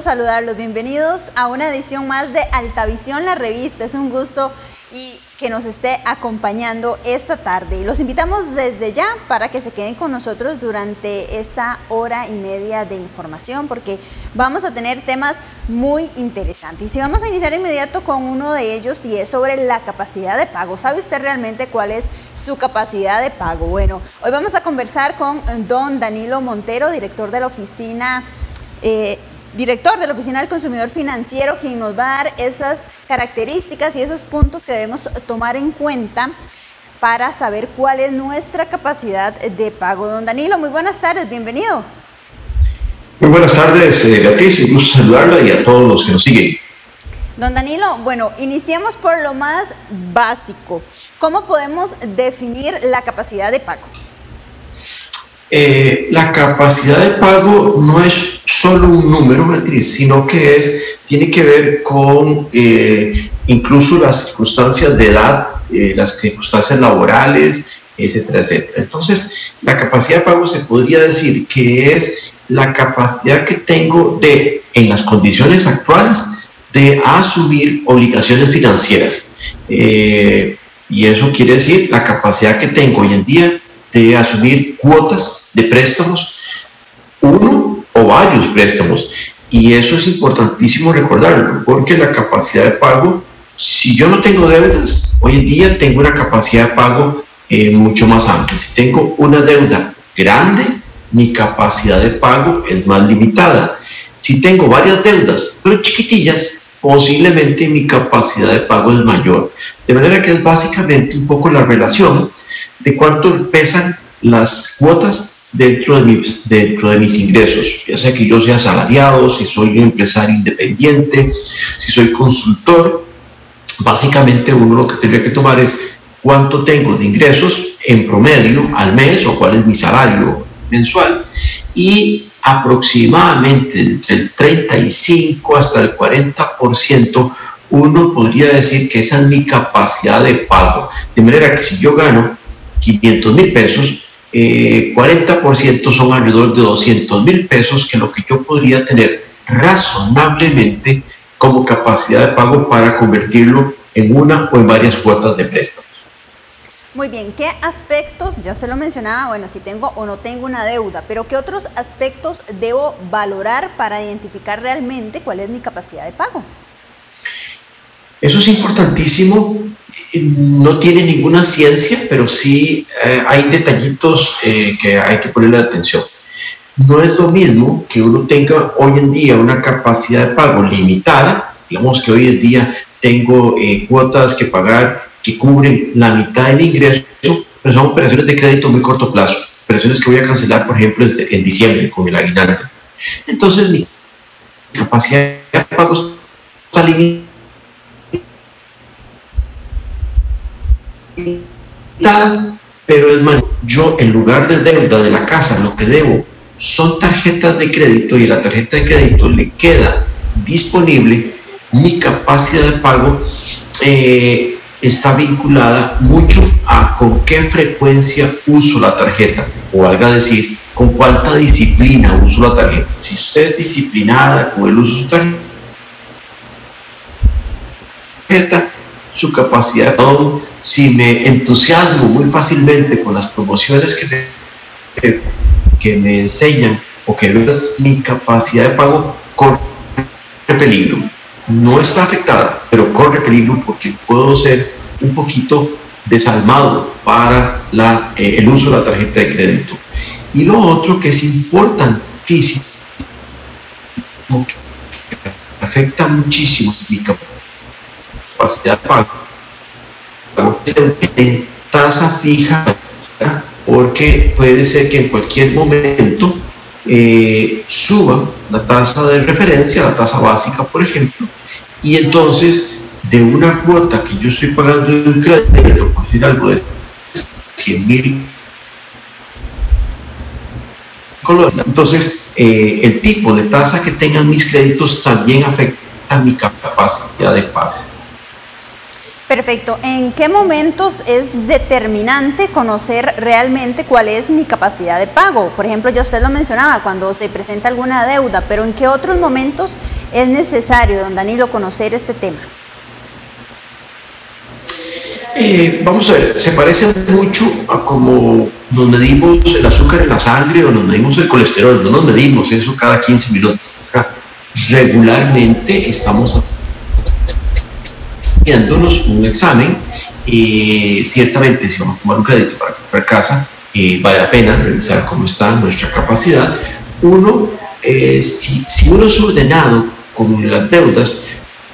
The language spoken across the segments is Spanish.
saludarlos. Bienvenidos a una edición más de Altavisión, la revista. Es un gusto y que nos esté acompañando esta tarde. Los invitamos desde ya para que se queden con nosotros durante esta hora y media de información porque vamos a tener temas muy interesantes. Y vamos a iniciar inmediato con uno de ellos y es sobre la capacidad de pago. ¿Sabe usted realmente cuál es su capacidad de pago? Bueno, hoy vamos a conversar con don Danilo Montero, director de la oficina eh, director de la Oficina del Consumidor Financiero, quien nos va a dar esas características y esos puntos que debemos tomar en cuenta para saber cuál es nuestra capacidad de pago. Don Danilo, muy buenas tardes, bienvenido. Muy buenas tardes, eh, Beatriz, un gusto saludarla y a todos los que nos siguen. Don Danilo, bueno, iniciemos por lo más básico. ¿Cómo podemos definir la capacidad de pago? Eh, la capacidad de pago no es solo un número, Beatriz, sino que es, tiene que ver con eh, incluso las circunstancias de edad, eh, las circunstancias laborales, etcétera, etcétera. Entonces, la capacidad de pago se podría decir que es la capacidad que tengo de, en las condiciones actuales, de asumir obligaciones financieras. y eso quiere decir la capacidad que tengo hoy en día de asumir cuotas de préstamos, uno o varios préstamos. Y eso es importantísimo recordarlo, porque la capacidad de pago, si yo no tengo deudas, hoy en día tengo una capacidad de pago eh, mucho más amplia. Si tengo una deuda grande, mi capacidad de pago es más limitada. Si tengo varias deudas, pero chiquitillas, posiblemente mi capacidad de pago es mayor. De manera que es básicamente un poco la relación de cuánto pesan las cuotas dentro de, mis, dentro de mis ingresos, ya sea que yo sea asalariado, si soy empresario independiente, si soy consultor, básicamente uno lo que tendría que tomar es cuánto tengo de ingresos en promedio al mes o cuál es mi salario mensual y aproximadamente entre el 35 hasta el 40% uno podría decir que esa es mi capacidad de pago. De manera que si yo gano 500 mil pesos, 40% eh, son alrededor de 200 mil pesos, que lo que yo podría tener razonablemente como capacidad de pago para convertirlo en una o en varias cuotas de préstamo. Muy bien, ¿qué aspectos, ya se lo mencionaba, bueno, si tengo o no tengo una deuda, pero qué otros aspectos debo valorar para identificar realmente cuál es mi capacidad de pago? Eso es importantísimo no tiene ninguna ciencia, pero sí eh, hay detallitos eh, que hay que ponerle atención. No es lo mismo que uno tenga hoy en día una capacidad de pago limitada, digamos que hoy en día tengo eh, cuotas que pagar que cubren la mitad del ingreso, pero son operaciones de crédito muy corto plazo, operaciones que voy a cancelar, por ejemplo, en diciembre con el aguinaldo. Entonces, mi capacidad de pago está limitada pero es Yo, en lugar de deuda de la casa, lo que debo son tarjetas de crédito y la tarjeta de crédito le queda disponible, mi capacidad de pago eh, está vinculada mucho a con qué frecuencia uso la tarjeta, o a decir, con cuánta disciplina uso la tarjeta. Si usted es disciplinada con el uso de su tarjeta, su capacidad de si me entusiasmo muy fácilmente con las promociones que me, que me enseñan o que veas mi capacidad de pago corre peligro. No está afectada, pero corre peligro porque puedo ser un poquito desalmado para la, eh, el uso de la tarjeta de crédito. Y lo otro que es importantísimo, que afecta muchísimo mi capacidad de pago, tasa fija porque puede ser que en cualquier momento eh, suba la tasa de referencia, la tasa básica, por ejemplo, y entonces de una cuota que yo estoy pagando de un crédito, por decir algo de 100 mil entonces eh, el tipo de tasa que tengan mis créditos también afecta mi capacidad de pago. Perfecto. ¿En qué momentos es determinante conocer realmente cuál es mi capacidad de pago? Por ejemplo, ya usted lo mencionaba, cuando se presenta alguna deuda, pero ¿en qué otros momentos es necesario, don Danilo, conocer este tema? Eh, vamos a ver, se parece mucho a como nos medimos el azúcar en la sangre o nos medimos el colesterol, no nos medimos eso cada 15 minutos. Regularmente estamos haciéndonos un examen. y ciertamente, si vamos a tomar un crédito para comprar casa, eh, vale la pena revisar cómo está nuestra capacidad. Uno, eh, si, si, uno es ordenado con las deudas,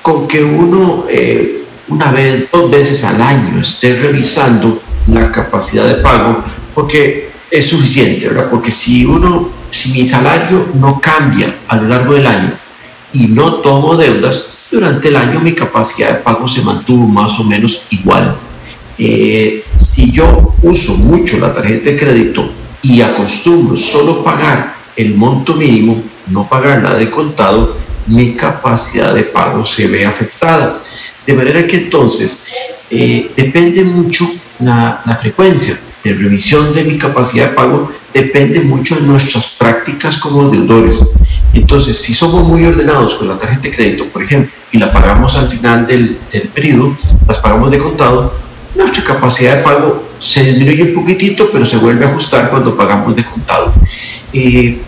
con que uno eh, una vez, dos veces al año esté revisando la capacidad de pago, porque es suficiente, ¿verdad? Porque si uno, si mi salario no cambia a lo largo del año y no tomo deudas, durante el año mi capacidad de pago se mantuvo más o menos igual. Eh, si yo uso mucho la tarjeta de crédito y acostumbro solo pagar el monto mínimo, no pagar la de contado, mi capacidad de pago se ve afectada. De manera que entonces eh, depende mucho la, frecuencia de revisión de mi capacidad de pago, depende mucho de nuestras prácticas como deudores. Entonces, si somos muy ordenados con la tarjeta de crédito, por ejemplo, y la pagamos al final del, del periodo, las pagamos de contado, nuestra capacidad de pago se disminuye un poquitito, pero se vuelve a ajustar cuando pagamos de contado. Eh,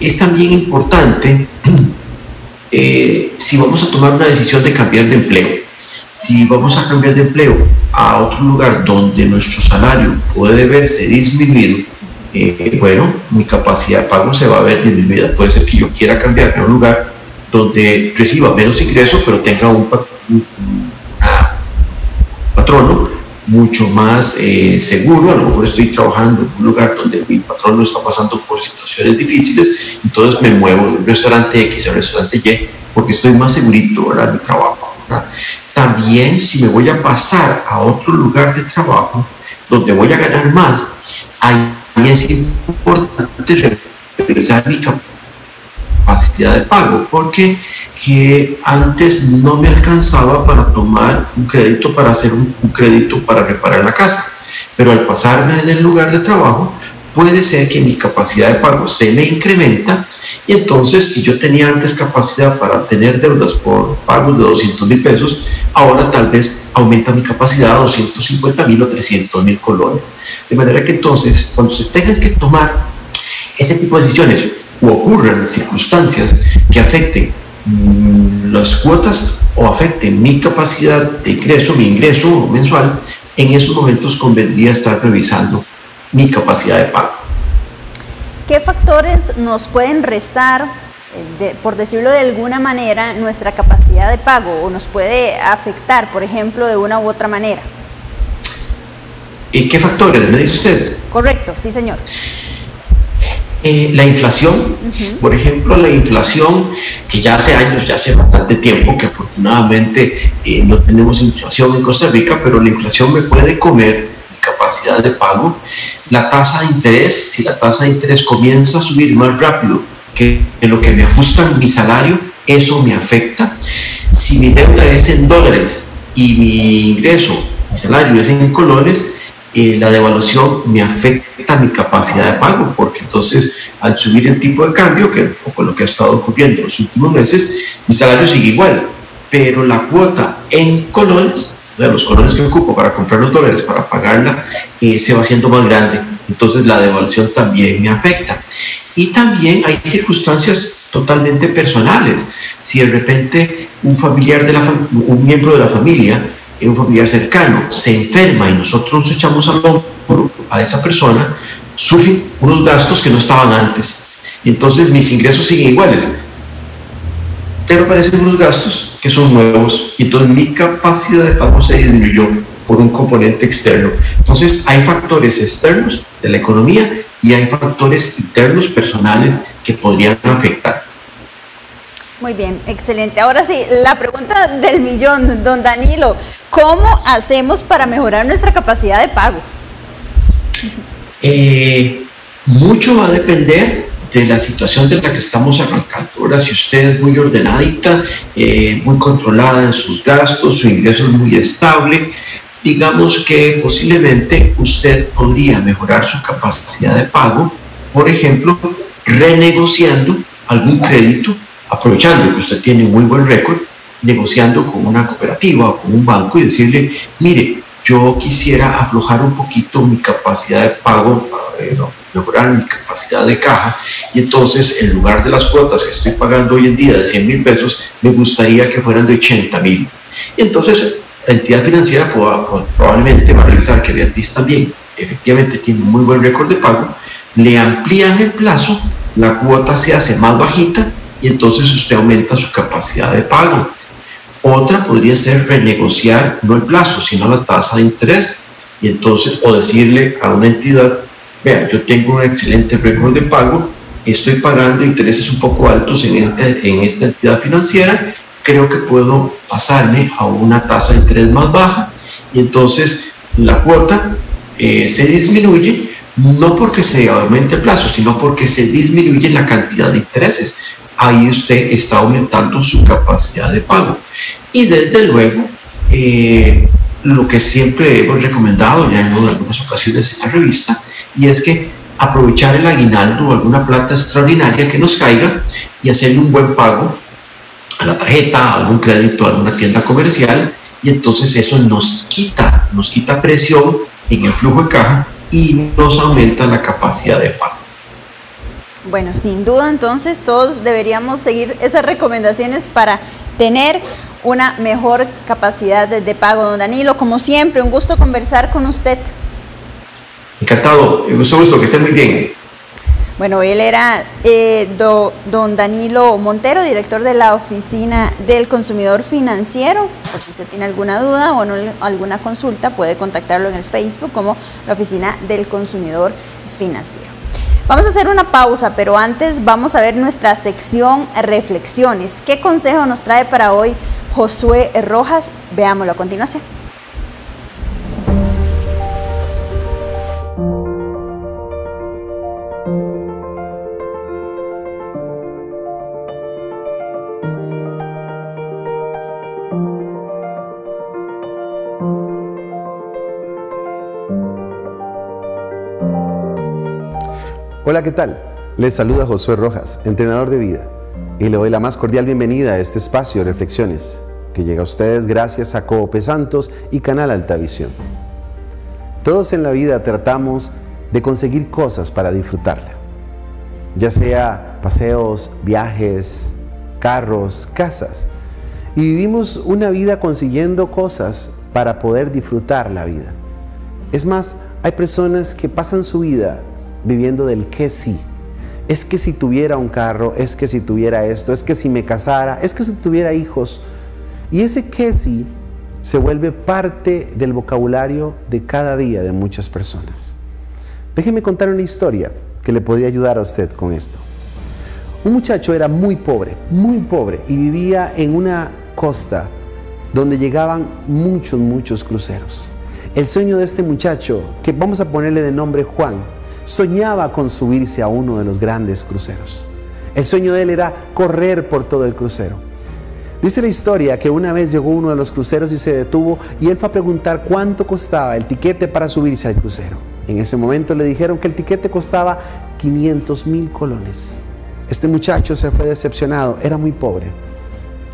es también importante eh, si vamos a tomar una decisión de cambiar de empleo si vamos a cambiar de empleo a otro lugar donde nuestro salario puede verse disminuido, eh, bueno, mi capacidad de pago se va a ver disminuida. Puede ser que yo quiera cambiar a un lugar donde reciba menos ingresos, pero tenga un, patrono mucho más eh, seguro. A lo mejor estoy trabajando en un lugar donde mi patrón no está pasando por situaciones difíciles, entonces me muevo de un restaurante X a un restaurante Y porque estoy más segurito en mi trabajo. También si me voy a pasar a otro lugar de trabajo donde voy a ganar más, ahí es importante revisar mi capacidad de pago, porque que antes no me alcanzaba para tomar un crédito para hacer un, un crédito para reparar la casa, pero al pasarme del lugar de trabajo puede ser que mi capacidad de pago se me incrementa y entonces si yo tenía antes capacidad para tener deudas por pagos de 200 mil pesos, ahora tal vez aumenta mi capacidad a 250 mil o 300 mil colones. De manera que entonces cuando se tengan que tomar ese tipo de decisiones o ocurran circunstancias que afecten mm, las cuotas o afecten mi capacidad de ingreso, mi ingreso mensual, en esos momentos convendría estar revisando mi capacidad de pago. ¿Qué factores nos pueden restar, eh, por decirlo de alguna manera, nuestra capacidad de pago o nos puede afectar, por ejemplo, de una u otra manera? ¿Y qué factores me dice usted? Correcto, sí, señor. Eh, la inflación, por ejemplo, la inflación que ya hace años, ya hace bastante tiempo que afortunadamente eh, no tenemos inflación en Costa Rica, pero la inflación me puede comer capacidad de pago, la tasa de interés, si la tasa de interés comienza a subir más rápido que lo que me ajustan mi salario, eso me afecta. Si mi deuda es en dólares y mi ingreso, mi salario es en colores, eh, la devaluación me afecta mi capacidad de pago, porque entonces al subir el tipo de cambio, que es lo que ha estado ocurriendo en los últimos meses, mi salario sigue igual, pero la cuota en colores de los colones que ocupo para comprar los dólares, para pagarla, eh, se va haciendo más grande. Entonces la devaluación también me afecta. Y también hay circunstancias totalmente personales. Si de repente un familiar de la un miembro de la familia, eh, un familiar cercano, se enferma y nosotros nos echamos al hombro a esa persona, surgen unos gastos que no estaban antes. Y entonces mis ingresos siguen iguales, pero aparecen unos gastos que son nuevos y entonces mi capacidad de pago se disminuyó por un componente externo. Entonces hay factores externos de la economía y hay factores internos personales que podrían afectar. Muy bien, excelente. Ahora sí, la pregunta del millón, don Danilo, ¿cómo hacemos para mejorar nuestra capacidad de pago? Eh, mucho va a depender de la situación de la que estamos arrancando. Ahora, si usted es muy ordenadita, eh, muy controlada en sus gastos, su ingreso es muy estable, digamos que posiblemente usted podría mejorar su capacidad de pago, por ejemplo, renegociando algún crédito, aprovechando que usted tiene muy buen récord, negociando con una cooperativa o con un banco y decirle, mire, yo quisiera aflojar un poquito mi capacidad de pago, eh, mejorar mi capacidad de caja y entonces en lugar de las cuotas que estoy pagando hoy en día de 100 mil pesos, me gustaría que fueran de 80 mil. Y entonces la entidad financiera probablemente va a revisar que Beatriz también efectivamente tiene un muy buen récord de pago, le amplían el plazo, la cuota se hace más bajita y entonces usted aumenta su capacidad de pago. Otra podría ser renegociar no el plazo, sino la tasa de interés. Y entonces, o decirle a una entidad, vea, yo tengo un excelente récord de pago, estoy pagando intereses un poco altos en, en esta entidad financiera, creo que puedo pasarme a una tasa de interés más baja y entonces la cuota eh, se disminuye, no porque se aumente el plazo, sino porque se disminuye la cantidad de intereses ahí usted está aumentando su capacidad de pago. Y desde luego, eh, lo que siempre hemos recomendado ya en algunas ocasiones en la revista, y es que aprovechar el aguinaldo o alguna plata extraordinaria que nos caiga y hacerle un buen pago a la tarjeta, a algún crédito, a alguna tienda comercial, y entonces eso nos quita, nos quita presión en el flujo de caja y nos aumenta la capacidad de pago. Bueno, sin duda entonces todos deberíamos seguir esas recomendaciones para tener una mejor capacidad de, pago. Don Danilo, como siempre, un gusto conversar con usted. Encantado, un gusto, gusto, que esté muy bien. Bueno, él era eh, don Danilo Montero, director de la Oficina del Consumidor Financiero. Por si usted tiene alguna duda o alguna consulta, puede contactarlo en el Facebook como la Oficina del Consumidor Financiero. Vamos a hacer una pausa, pero antes vamos a ver nuestra sección reflexiones. ¿Qué consejo nos trae para hoy Josué Rojas? Veámoslo a continuación. Hola, ¿qué tal? Les saluda Josué Rojas, entrenador de vida, y le doy la más cordial bienvenida a este espacio de reflexiones que llega a ustedes gracias a Coope Santos y Canal Altavisión. Todos en la vida tratamos de conseguir cosas para disfrutarla, ya sea paseos, viajes, carros, casas, y vivimos una vida consiguiendo cosas para poder disfrutar la vida. Es más, hay personas que pasan su vida viviendo del que sí. Es que si tuviera un carro, es que si tuviera esto, es que si me casara, es que si tuviera hijos. Y ese que sí se vuelve parte del vocabulario de cada día de muchas personas. Déjeme contar una historia que le podría ayudar a usted con esto. Un muchacho era muy pobre, muy pobre, y vivía en una costa donde llegaban muchos, muchos cruceros. El sueño de este muchacho, que vamos a ponerle de nombre Juan, soñaba con subirse a uno de los grandes cruceros. El sueño de él era correr por todo el crucero. Dice la historia que una vez llegó uno de los cruceros y se detuvo y él fue a preguntar cuánto costaba el tiquete para subirse al crucero. En ese momento le dijeron que el tiquete costaba 500 mil colones. Este muchacho se fue decepcionado, era muy pobre.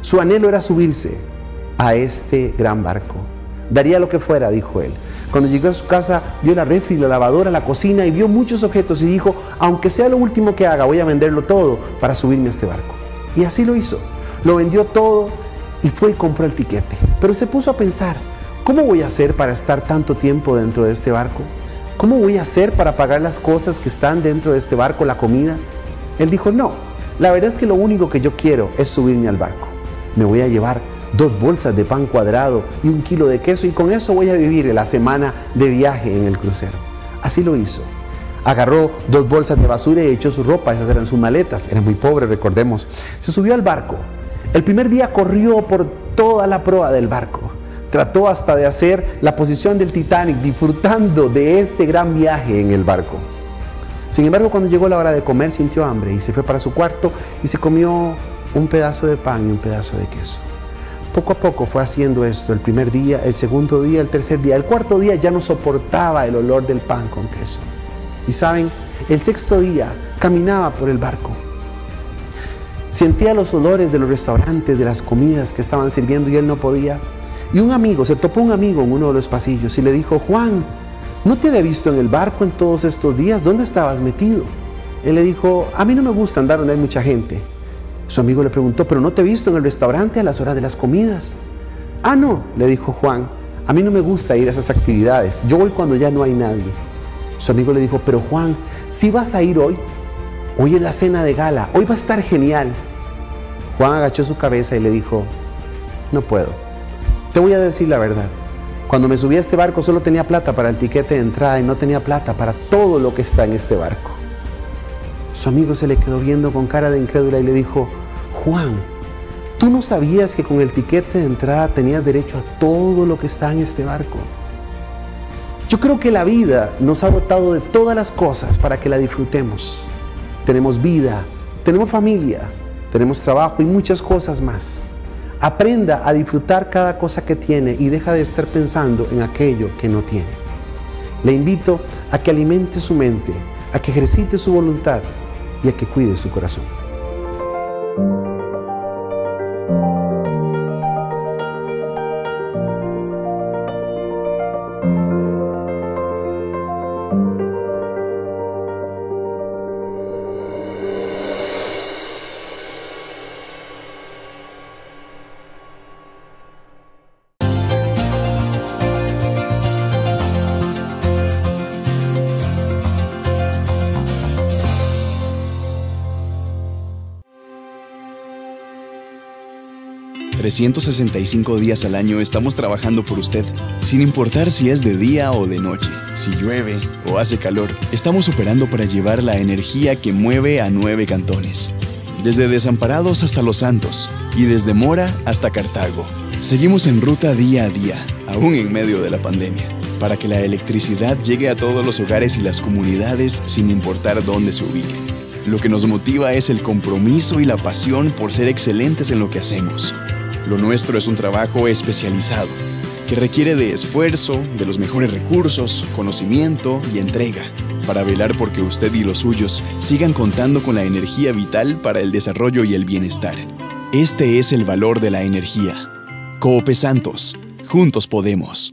Su anhelo era subirse a este gran barco. Daría lo que fuera, dijo él. Cuando llegó a su casa, vio la refri, la lavadora, la cocina y vio muchos objetos y dijo, aunque sea lo último que haga, voy a venderlo todo para subirme a este barco. Y así lo hizo. Lo vendió todo y fue y compró el tiquete. Pero se puso a pensar, ¿cómo voy a hacer para estar tanto tiempo dentro de este barco? ¿Cómo voy a hacer para pagar las cosas que están dentro de este barco, la comida? Él dijo, no, la verdad es que lo único que yo quiero es subirme al barco. Me voy a llevar dos bolsas de pan cuadrado y un kilo de queso y con eso voy a vivir la semana de viaje en el crucero. Así lo hizo. Agarró dos bolsas de basura y echó su ropa, esas eran sus maletas, era muy pobre, recordemos. Se subió al barco. El primer día corrió por toda la proa del barco. Trató hasta de hacer la posición del Titanic, disfrutando de este gran viaje en el barco. Sin embargo, cuando llegó la hora de comer, sintió hambre y se fue para su cuarto y se comió un pedazo de pan y un pedazo de queso. Poco a poco fue haciendo esto, el primer día, el segundo día, el tercer día, el cuarto día ya no soportaba el olor del pan con queso. Y saben, el sexto día caminaba por el barco. Sentía los olores de los restaurantes, de las comidas que estaban sirviendo y él no podía. Y un amigo, se topó un amigo en uno de los pasillos y le dijo, Juan, ¿no te había visto en el barco en todos estos días? ¿Dónde estabas metido? Él le dijo, a mí no me gusta andar donde hay mucha gente. Su amigo le preguntó, pero no te he visto en el restaurante a las horas de las comidas. Ah, no, le dijo Juan, a mí no me gusta ir a esas actividades, yo voy cuando ya no hay nadie. Su amigo le dijo, pero Juan, si vas a ir hoy, hoy es la cena de gala, hoy va a estar genial. Juan agachó su cabeza y le dijo, no puedo. Te voy a decir la verdad. Cuando me subí a este barco solo tenía plata para el tiquete de entrada y no tenía plata para todo lo que está en este barco. Su amigo se le quedó viendo con cara de incrédula y le dijo, Juan, ¿tú no sabías que con el tiquete de entrada tenías derecho a todo lo que está en este barco? Yo creo que la vida nos ha dotado de todas las cosas para que la disfrutemos. Tenemos vida, tenemos familia, tenemos trabajo y muchas cosas más. Aprenda a disfrutar cada cosa que tiene y deja de estar pensando en aquello que no tiene. Le invito a que alimente su mente, a que ejercite su voluntad y a que cuide su corazón. 365 días al año estamos trabajando por usted, sin importar si es de día o de noche, si llueve o hace calor. Estamos operando para llevar la energía que mueve a nueve cantones, desde Desamparados hasta Los Santos y desde Mora hasta Cartago. Seguimos en ruta día a día, aún en medio de la pandemia, para que la electricidad llegue a todos los hogares y las comunidades sin importar dónde se ubiquen. Lo que nos motiva es el compromiso y la pasión por ser excelentes en lo que hacemos. Lo nuestro es un trabajo especializado que requiere de esfuerzo, de los mejores recursos, conocimiento y entrega para velar porque usted y los suyos sigan contando con la energía vital para el desarrollo y el bienestar. Este es el valor de la energía. Coope Santos, juntos podemos.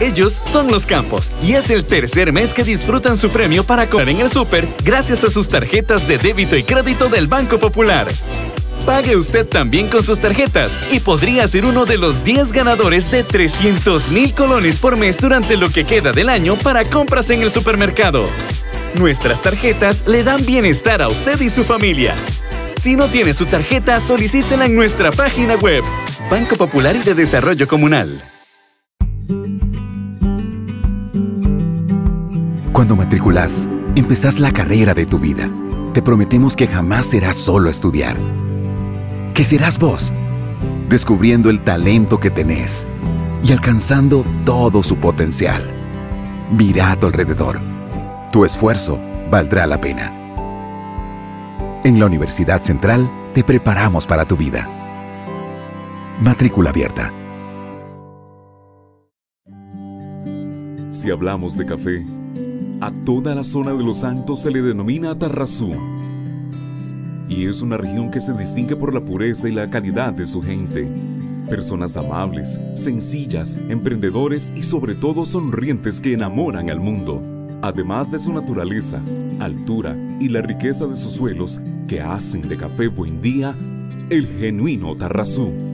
Ellos son los Campos y es el tercer mes que disfrutan su premio para comprar en el súper gracias a sus tarjetas de débito y crédito del Banco Popular. Pague usted también con sus tarjetas y podría ser uno de los 10 ganadores de 300 mil colones por mes durante lo que queda del año para compras en el supermercado. Nuestras tarjetas le dan bienestar a usted y su familia. Si no tiene su tarjeta, solicítela en nuestra página web, Banco Popular y de Desarrollo Comunal. Cuando matriculás, empezás la carrera de tu vida. Te prometemos que jamás serás solo estudiar. Que serás vos, descubriendo el talento que tenés y alcanzando todo su potencial. Mira a tu alrededor. Tu esfuerzo valdrá la pena. En la Universidad Central te preparamos para tu vida. Matrícula abierta. Si hablamos de café, a toda la zona de los Santos se le denomina Tarrazú. Y es una región que se distingue por la pureza y la calidad de su gente. Personas amables, sencillas, emprendedores y sobre todo sonrientes que enamoran al mundo. Además de su naturaleza, altura y la riqueza de sus suelos que hacen de Café Buen Día el genuino Tarrazú.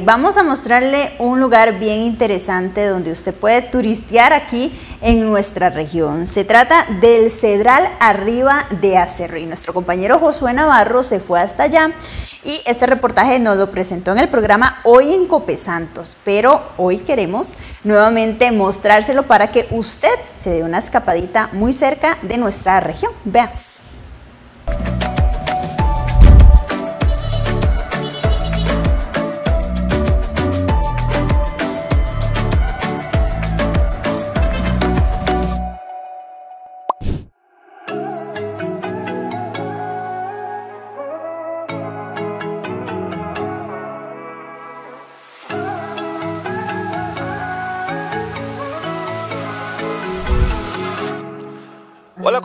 Vamos a mostrarle un lugar bien interesante donde usted puede turistear aquí en nuestra región. Se trata del Cedral Arriba de Acerrí. Nuestro compañero Josué Navarro se fue hasta allá y este reportaje nos lo presentó en el programa Hoy en Cope Santos, pero hoy queremos nuevamente mostrárselo para que usted se dé una escapadita muy cerca de nuestra región. Veamos.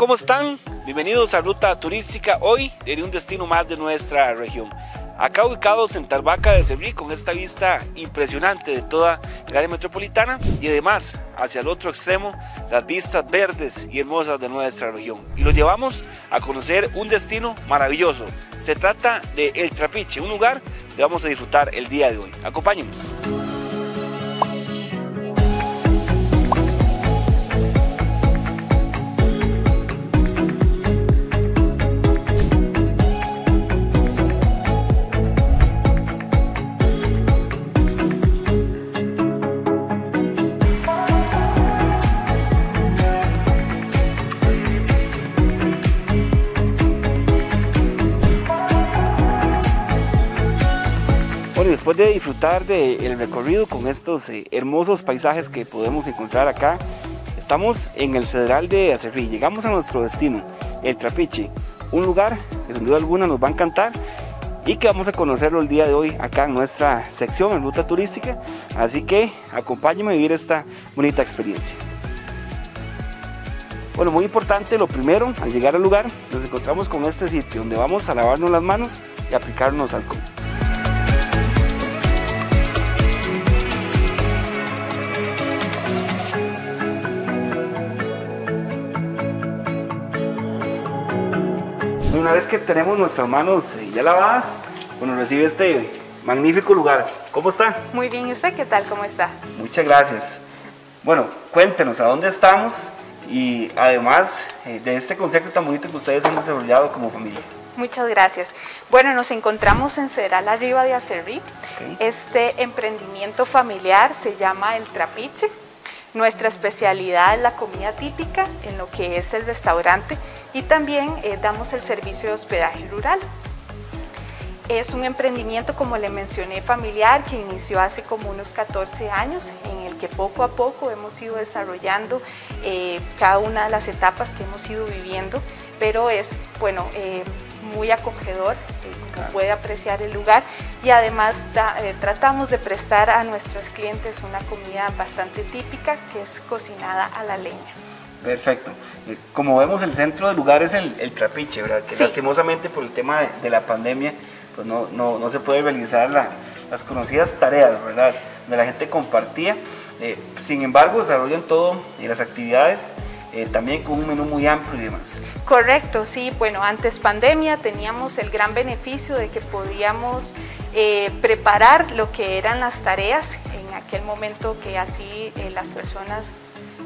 ¿Cómo están? Bienvenidos a Ruta Turística, hoy desde un destino más de nuestra región. Acá ubicados en Tarbaca de Cerrí con esta vista impresionante de toda el área metropolitana y además hacia el otro extremo las vistas verdes y hermosas de nuestra región. Y los llevamos a conocer un destino maravilloso. Se trata de El Trapiche, un lugar que vamos a disfrutar el día de hoy. Acompáñenos. Después de disfrutar del recorrido con estos eh, hermosos paisajes que podemos encontrar acá, estamos en el Cedral de Acerrí. Llegamos a nuestro destino, el Trapiche, un lugar que sin duda alguna nos va a encantar y que vamos a conocerlo el día de hoy acá en nuestra sección en ruta turística. Así que acompáñenme a vivir esta bonita experiencia. Bueno, muy importante, lo primero, al llegar al lugar, nos encontramos con este sitio donde vamos a lavarnos las manos y aplicarnos alcohol. Una vez que tenemos nuestras manos ya lavadas, bueno, recibe este magnífico lugar. ¿Cómo está? Muy bien, ¿y usted qué tal? ¿Cómo está? Muchas gracias. Bueno, cuéntenos a dónde estamos y además eh, de este concepto tan bonito que ustedes han desarrollado como familia. Muchas gracias. Bueno, nos encontramos en Cedral Arriba de Acerrí. Este emprendimiento familiar se llama El Trapiche. Nuestra especialidad es la comida típica en lo que es el restaurante y también eh, damos el servicio de hospedaje rural. Es un emprendimiento, como le mencioné, familiar que inició hace como unos 14 años, en el que poco a poco hemos ido desarrollando eh, cada una de las etapas que hemos ido viviendo, pero es, bueno, eh, muy acogedor, eh, como puede apreciar el lugar, y además da- eh, tratamos de prestar a nuestros clientes una comida bastante típica que es cocinada a la leña. Perfecto. Eh, Como vemos, el centro del lugar es el, el trapiche, ¿verdad? Que Sí. lastimosamente por el tema de, de la pandemia, pues no, no, no se puede realizar la- las conocidas tareas, ¿verdad? Donde la gente compartía. Eh, sin embargo, desarrollan todo y las actividades eh, también con un menú muy amplio y demás. Correcto, sí. Bueno, antes pandemia teníamos el gran beneficio de que podíamos eh, preparar lo que eran las tareas en aquel momento que así eh, las personas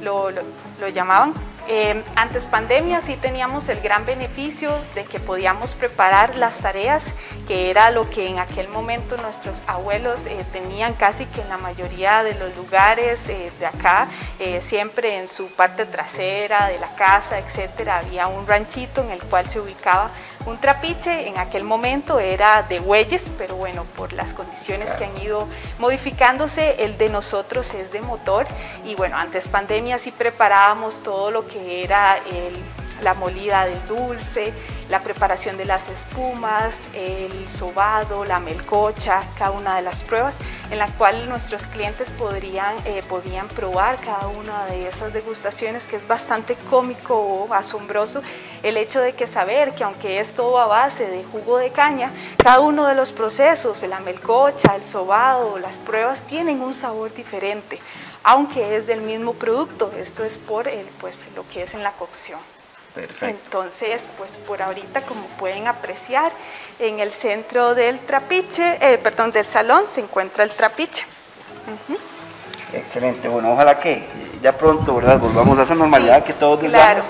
lo, lo- lo llamaban. Eh, antes pandemia sí teníamos el gran beneficio de que podíamos preparar las tareas, que era lo que en aquel momento nuestros abuelos eh, tenían casi que en la mayoría de los lugares eh, de acá, eh, siempre en su parte trasera de la casa, etcétera, había un ranchito en el cual se ubicaba un trapiche, en aquel momento era de bueyes, pero bueno, por las condiciones que han ido modificándose, el de nosotros es de motor. Y bueno, antes pandemia sí preparábamos todo lo que era el- la molida del dulce, la preparación de las espumas, el sobado, la melcocha, cada una de las pruebas en la cual nuestros clientes podrían, eh, podían probar cada una de esas degustaciones que es bastante cómico o asombroso el hecho de que saber que aunque es todo a base de jugo de caña, cada uno de los procesos, la melcocha, el sobado, las pruebas tienen un sabor diferente, aunque es del mismo producto, esto es por el, pues, lo que es en la cocción. Perfecto. Entonces, pues por ahorita, como pueden apreciar, en el centro del trapiche, eh, perdón, del salón se encuentra el trapiche. Excelente, bueno, ojalá que ya pronto, ¿verdad? Volvamos a esa normalidad que todos deseamos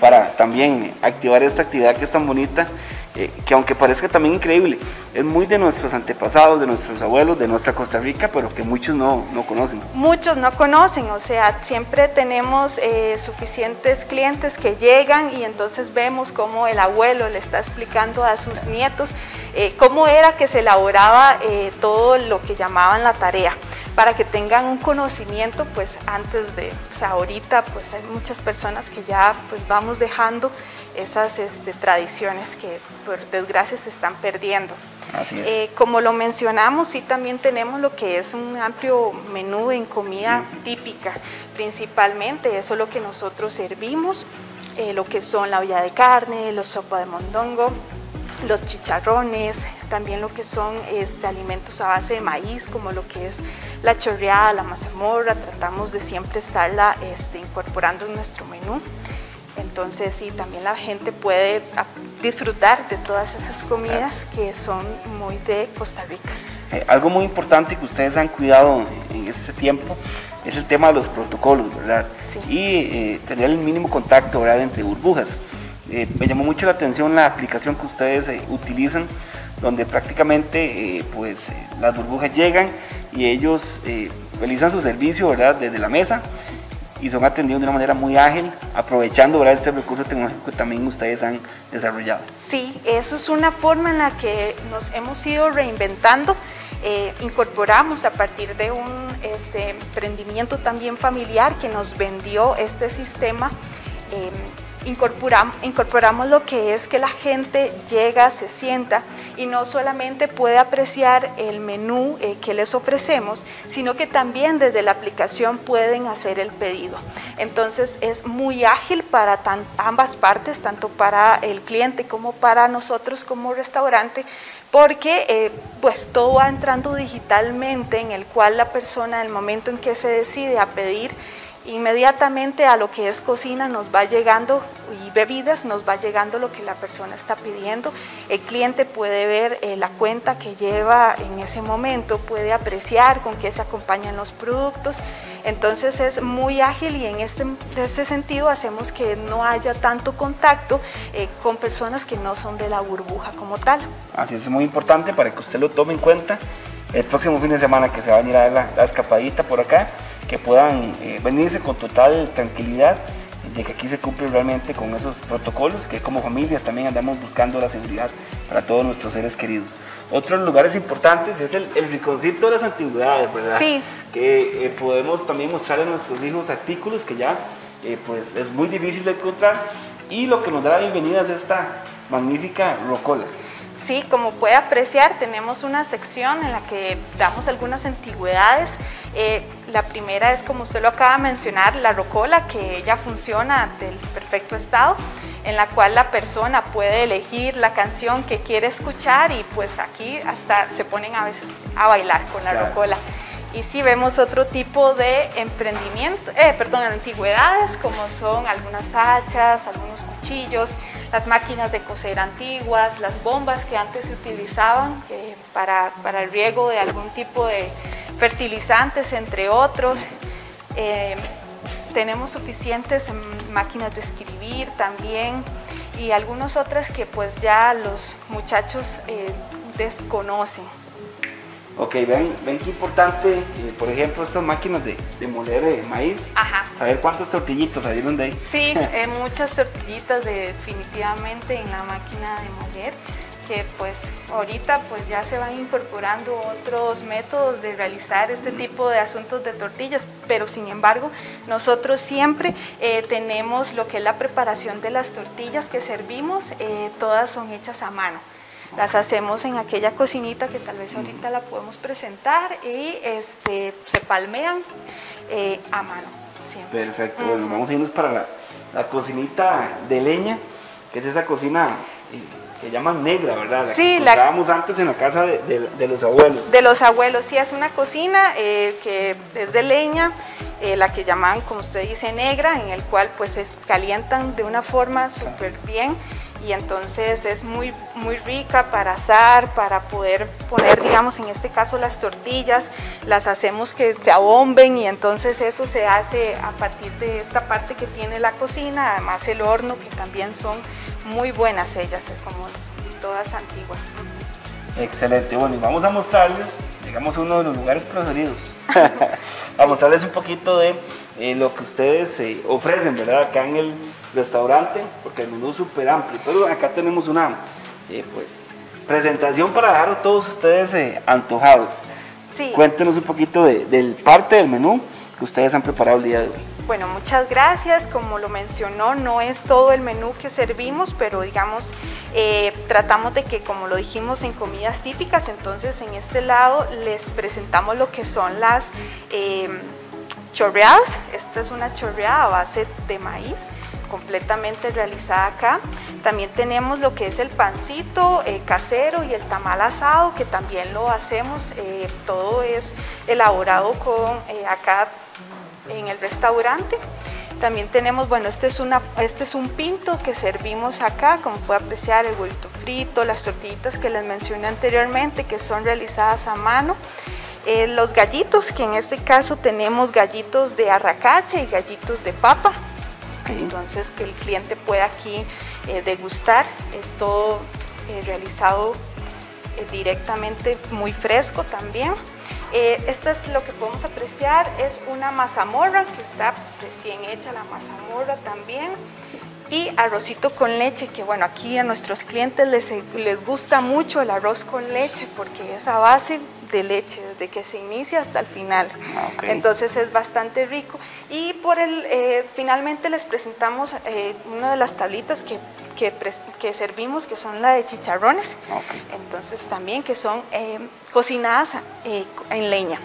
para también activar esta actividad que es tan bonita eh, que aunque parezca también increíble, es muy de nuestros antepasados, de nuestros abuelos, de nuestra Costa Rica, pero que muchos no, no conocen. Muchos no conocen, o sea, siempre tenemos eh, suficientes clientes que llegan y entonces vemos cómo el abuelo le está explicando a sus nietos eh, cómo era que se elaboraba todo lo que llamaban la tarea para que tengan un conocimiento pues antes de, o sea, ahorita pues hay muchas personas que ya pues vamos dejando esas este, tradiciones que por desgracia se están perdiendo. Eh, como lo mencionamos, sí también tenemos lo que es un amplio menú en comida típica, principalmente eso es lo que nosotros servimos, eh, lo que son la olla de carne, los sopa de mondongo, los chicharrones, también lo que son este, alimentos a base de maíz, como lo que es la chorreada, la mazamorra, tratamos de siempre estarla este, incorporando en nuestro menú. Entonces sí, también la gente puede disfrutar de todas esas comidas que son muy de Costa Rica. Eh, algo muy importante que ustedes han cuidado en este tiempo es el tema de los protocolos, ¿verdad? Y eh, tener el mínimo contacto, ¿verdad? Entre burbujas. Eh, me llamó mucho la atención la aplicación que ustedes utilizan, donde prácticamente pues, las burbujas llegan y ellos realizan su servicio, ¿verdad? Desde la mesa y son atendidos de una manera muy ágil, aprovechando ¿verdad? este recurso tecnológico que también ustedes han desarrollado. Sí, eso es una forma en la que nos hemos ido reinventando. Eh, incorporamos a partir de un este, emprendimiento también familiar que nos vendió este sistema. Eh, incorporamos, incorporamos lo que es que la gente llega, se sienta y no solamente puede apreciar el menú eh, que les ofrecemos, sino que también desde la aplicación pueden hacer el pedido. Entonces es muy ágil para ambas partes, tanto para el cliente como para nosotros como restaurante, porque eh, pues todo va entrando digitalmente en el cual la persona, el momento en que se decide a pedir, inmediatamente a lo que es cocina nos va llegando y bebidas nos va llegando lo que la persona está pidiendo. El cliente puede ver eh, la cuenta que lleva en ese momento, puede apreciar con qué se acompañan los productos. Entonces es muy ágil y en este, este sentido hacemos que no haya tanto contacto eh, con personas que no son de la burbuja como tal. Así es muy importante para que usted lo tome en cuenta el próximo fin de semana que se va a venir a dar la escapadita por acá que puedan eh, venirse con total tranquilidad de que aquí se cumple realmente con esos protocolos, que como familias también andamos buscando la seguridad para todos nuestros seres queridos. Otros lugares importantes es el, el rinconcito de las antigüedades, ¿verdad? Sí. Que eh, podemos también mostrar a nuestros hijos artículos que ya eh, pues es muy difícil de encontrar y lo que nos da la bienvenida es esta magnífica rocola. Sí, como puede apreciar, tenemos una sección en la que damos algunas antigüedades. Eh, la primera es, como usted lo acaba de mencionar, la rocola, que ya funciona del perfecto estado, en la cual la persona puede elegir la canción que quiere escuchar y pues aquí hasta se ponen a veces a bailar con la rocola. Y sí vemos otro tipo de emprendimiento, eh, perdón, antigüedades, como son algunas hachas, algunos cuchillos, las máquinas de coser antiguas, las bombas que antes se utilizaban eh, para, el riego de algún tipo de fertilizantes, entre otros. Eh, tenemos suficientes máquinas de escribir también y algunas otras que pues ya los muchachos desconocen. Ok, ven, ven qué importante, eh, por ejemplo, estas máquinas de, de moler eh, maíz. Ajá. Saber cuántas tortillitas salieron de ahí. Sí, eh, muchas tortillitas definitivamente en la máquina de moler que pues ahorita pues ya se van incorporando otros métodos de realizar este tipo de asuntos de tortillas, pero sin embargo nosotros siempre tenemos lo que es la preparación de las tortillas que servimos, todas son hechas a mano. Las hacemos en aquella cocinita que tal vez ahorita la podemos presentar y este, se palmean eh, a mano. Siempre. Perfecto, bueno, vamos a irnos para la, cocinita de leña, que es esa cocina se llama negra, ¿verdad? La sí, que encontrábamos antes en la casa de, los abuelos. De los abuelos, sí, es una cocina eh, que es de leña, eh, la que llaman, como usted dice, negra, en el cual pues se calientan de una forma súper bien y entonces es muy, muy rica para asar, para poder poner, digamos, en este caso las tortillas, las hacemos que se abomben y entonces eso se hace a partir de esta parte que tiene la cocina, además el horno, que también son muy buenas ellas, como todas antiguas. Excelente, bueno, y vamos a mostrarles, digamos, uno de los lugares preferidos, a mostrarles un poquito de eh, lo que ustedes eh, ofrecen, ¿verdad? Acá en el restaurante, porque el menú es súper amplio, pero acá tenemos una, eh, pues, presentación para dejar a todos ustedes antojados. Sí. Cuéntenos un poquito de, del parte del menú que ustedes han preparado el día de hoy. Bueno, muchas gracias. Como lo mencionó, no es todo el menú que servimos, pero digamos, eh, tratamos de que, como lo dijimos en comidas típicas, entonces en este lado les presentamos lo que son las eh, chorreadas. Esta es una chorreada a base de maíz completamente realizada acá. También tenemos lo que es el pancito eh, casero y el tamal asado, que también lo hacemos. todo es elaborado con acá en el restaurante. También tenemos, bueno, este es, una, este es un pinto que servimos acá, como puede apreciar, el huevito frito, las tortillitas que les mencioné anteriormente, que son realizadas a mano. Eh, los gallitos, que en este caso tenemos gallitos de arracacha y gallitos de papa. Entonces, que el cliente pueda aquí eh, degustar. Es todo eh, realizado directamente, muy fresco también. Eh, esto es lo que podemos apreciar, es una mazamorra que está recién hecha la mazamorra también y arrocito con leche, que bueno, aquí a nuestros clientes les, les gusta mucho el arroz con leche porque es a base de leche, desde que se inicia hasta el final. Ah, Entonces es bastante rico. Y por el, eh, finalmente les presentamos eh, una de las tablitas que, que, servimos, que son la de chicharrones. Ah, Entonces también que son eh, cocinadas en leña.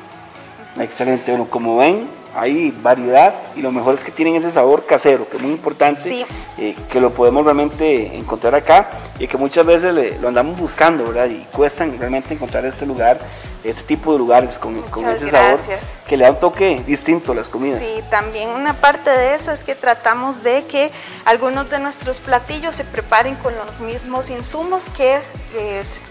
Excelente. Bueno, como ven, hay variedad y lo mejor es que tienen ese sabor casero, que es muy importante, eh, que lo podemos realmente encontrar acá y que muchas veces lo andamos buscando, ¿verdad? Y cuesta realmente encontrar este lugar, este tipo de lugares con, ese sabor que le da un toque distinto a las comidas. Sí, también una parte de eso es que tratamos de que algunos de nuestros platillos se preparen con los mismos insumos que es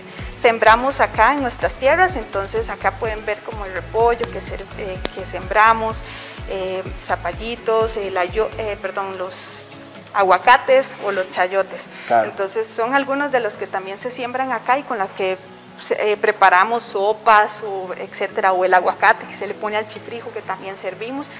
sembramos acá en nuestras tierras, entonces acá pueden ver como el repollo que, eh, que sembramos, eh, zapallitos, eh, perdón, los aguacates o los chayotes. Entonces son algunos de los que también se siembran acá y con los que preparamos sopas o etcétera, o el aguacate que se le pone al chifrijo que también servimos,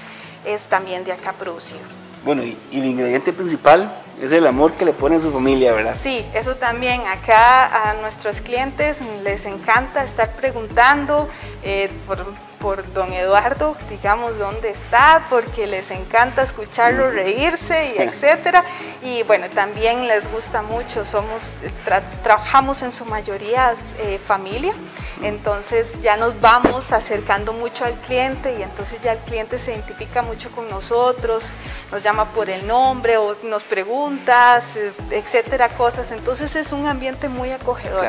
es también de acá producido. Bueno, y, el ingrediente principal es el amor que le pone a su familia, ¿verdad? Sí, eso también. Acá a nuestros clientes les encanta estar preguntando eh, por por don Eduardo, digamos, dónde está, porque les encanta escucharlo reírse y etcétera. Y bueno, también les gusta mucho, somos, trabajamos en su mayoría eh, familia, entonces ya nos vamos acercando mucho al cliente y entonces ya el cliente se identifica mucho con nosotros, nos llama por el nombre o nos pregunta, etcétera, cosas. Entonces es un ambiente muy acogedor.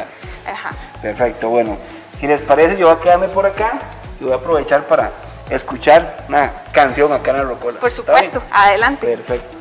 Perfecto, bueno. Si les parece, yo voy a quedarme por acá y voy a aprovechar para escuchar una canción acá en la Rocola. Por supuesto, adelante. Perfecto.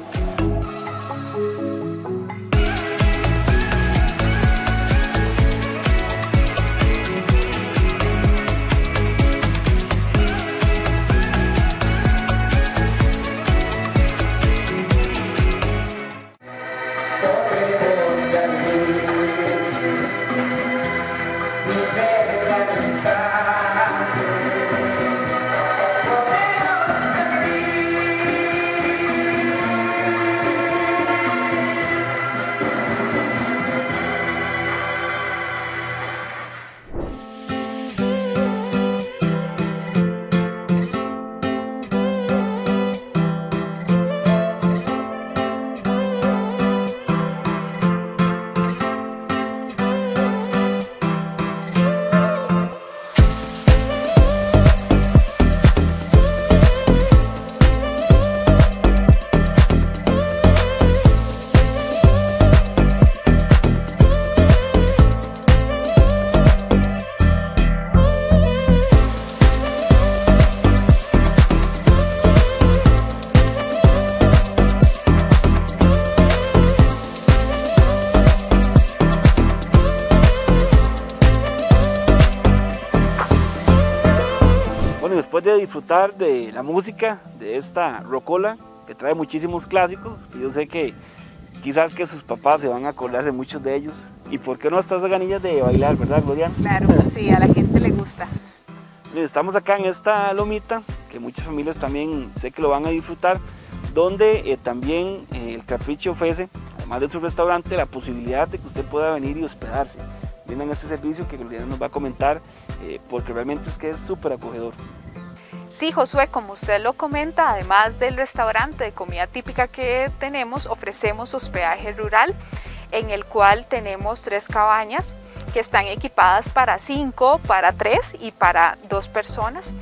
Disfrutar de la música de esta rocola que trae muchísimos clásicos, que yo sé que quizás que sus papás se van a acordar de muchos de ellos. ¿Y por qué no estas ganillas de bailar, verdad, Gloria? Claro, sí, a la gente le gusta. Estamos acá en esta lomita, que muchas familias también sé que lo van a disfrutar, donde eh, también eh, el Capricho ofrece, además de su restaurante, la posibilidad de que usted pueda venir y hospedarse. Vienen a este servicio que Gloria nos va a comentar, eh, porque realmente es que es súper acogedor. Sí, Josué, como usted lo comenta, además del restaurante de comida típica que tenemos, ofrecemos hospedaje rural en el cual tenemos tres cabañas que están equipadas para cinco, para tres y para dos personas.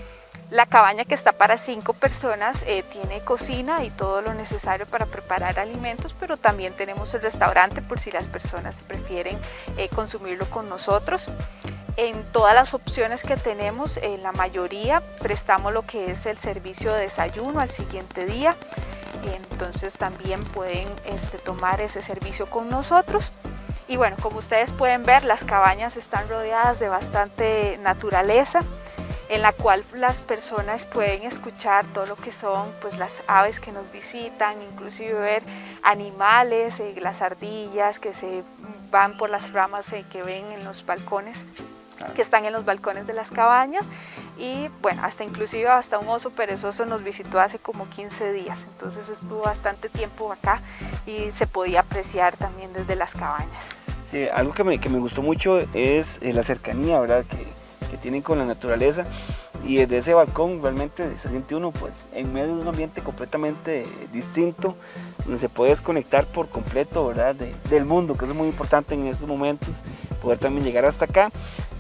La cabaña que está para cinco personas eh, tiene cocina y todo lo necesario para preparar alimentos, pero también tenemos el restaurante por si las personas prefieren eh, consumirlo con nosotros. En todas las opciones que tenemos, en la mayoría prestamos lo que es el servicio de desayuno al siguiente día. Entonces también pueden este, tomar ese servicio con nosotros. Y bueno, como ustedes pueden ver, las cabañas están rodeadas de bastante naturaleza en la cual las personas pueden escuchar todo lo que son pues, las aves que nos visitan, inclusive ver animales, eh, las ardillas que se van por las ramas eh, que ven en los balcones que están en los balcones de las cabañas y bueno, hasta inclusive hasta un oso perezoso nos visitó hace como 15 días, entonces estuvo bastante tiempo acá y se podía apreciar también desde las cabañas. Sí, algo que me, que me gustó mucho es eh, la cercanía, ¿verdad? Que, que tienen con la naturaleza y desde ese balcón realmente se siente uno pues en medio de un ambiente completamente distinto donde se puede desconectar por completo ¿verdad? del mundo que es muy importante en estos momentos poder también llegar hasta acá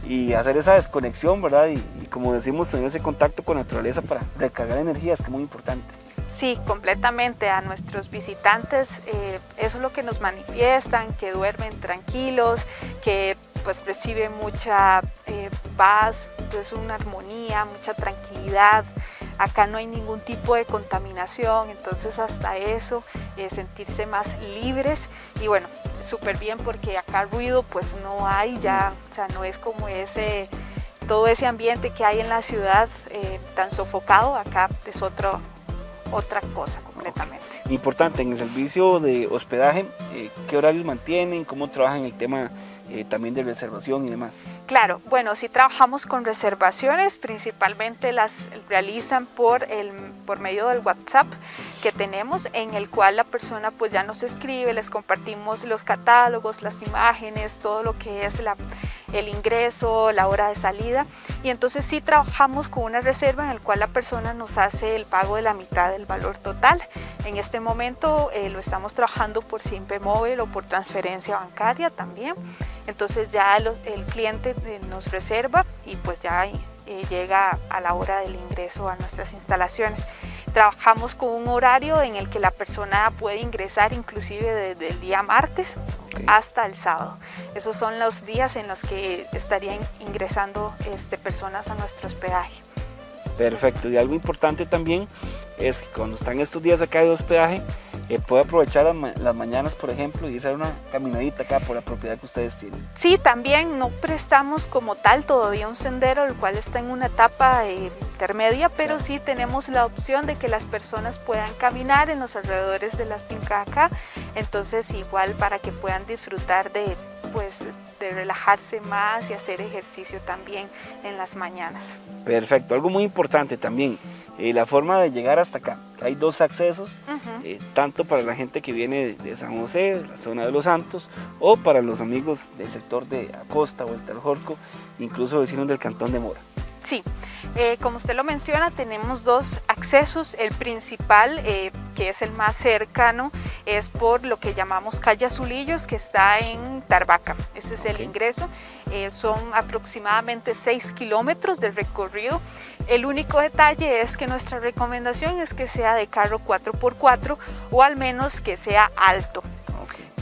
y hacer esa desconexión verdad y, como decimos tener ese contacto con la naturaleza para recargar energías que es muy importante Sí, completamente. A nuestros visitantes eh, eso es lo que nos manifiestan, que duermen tranquilos, que pues percibe mucha eh, paz, pues una armonía, mucha tranquilidad. Acá no hay ningún tipo de contaminación, entonces hasta eso, eh, sentirse más libres y bueno, súper bien porque acá ruido pues no hay ya, o sea, no es como ese, todo ese ambiente que hay en la ciudad eh, tan sofocado, acá es otro, otra cosa completamente. Importante, en el servicio de hospedaje, ¿qué horarios mantienen? ¿Cómo trabajan el tema eh, también de reservación y demás. Claro, bueno, si trabajamos con reservaciones, principalmente las realizan por, el, por medio del WhatsApp que tenemos, en el cual la persona pues ya nos escribe, les compartimos los catálogos, las imágenes, todo lo que es la, el ingreso, la hora de salida. Y entonces sí trabajamos con una reserva en el cual la persona nos hace el pago de la mitad del valor total. En este momento eh, lo estamos trabajando por Simpe Móvil o por transferencia bancaria también. Entonces ya el cliente eh, nos reserva y pues ya eh, llega a la hora del ingreso a nuestras instalaciones. Trabajamos con un horario en el que la persona puede ingresar inclusive desde el día martes hasta el sábado. Esos son los días en los que estarían ingresando este, personas a nuestro hospedaje. Perfecto, y algo importante también es que cuando están estos días acá de hospedaje, eh, puede aprovechar las, mañanas, por ejemplo, y hacer una caminadita acá por la propiedad que ustedes tienen. Sí, también no prestamos como tal todavía un sendero, el cual está en una etapa eh, intermedia, pero sí tenemos la opción de que las personas puedan caminar en los alrededores de la finca acá, entonces igual para que puedan disfrutar de pues de relajarse más y hacer ejercicio también en las mañanas. Perfecto, algo muy importante también, eh, la forma de llegar hasta acá. Hay dos accesos, eh, tanto para la gente que viene de, San José, de la zona de Los Santos, o para los amigos del sector de Acosta o el Taljorco, incluso vecinos del Cantón de Mora. Sí, eh, como usted lo menciona, tenemos dos accesos. El principal, eh, que es el más cercano, es por lo que llamamos calle Azulillos, que está en Tarbaca. Ese es el ingreso. Eh, son aproximadamente 6 kilómetros de recorrido. El único detalle es que nuestra recomendación es que sea de carro 4x4 o al menos que sea alto.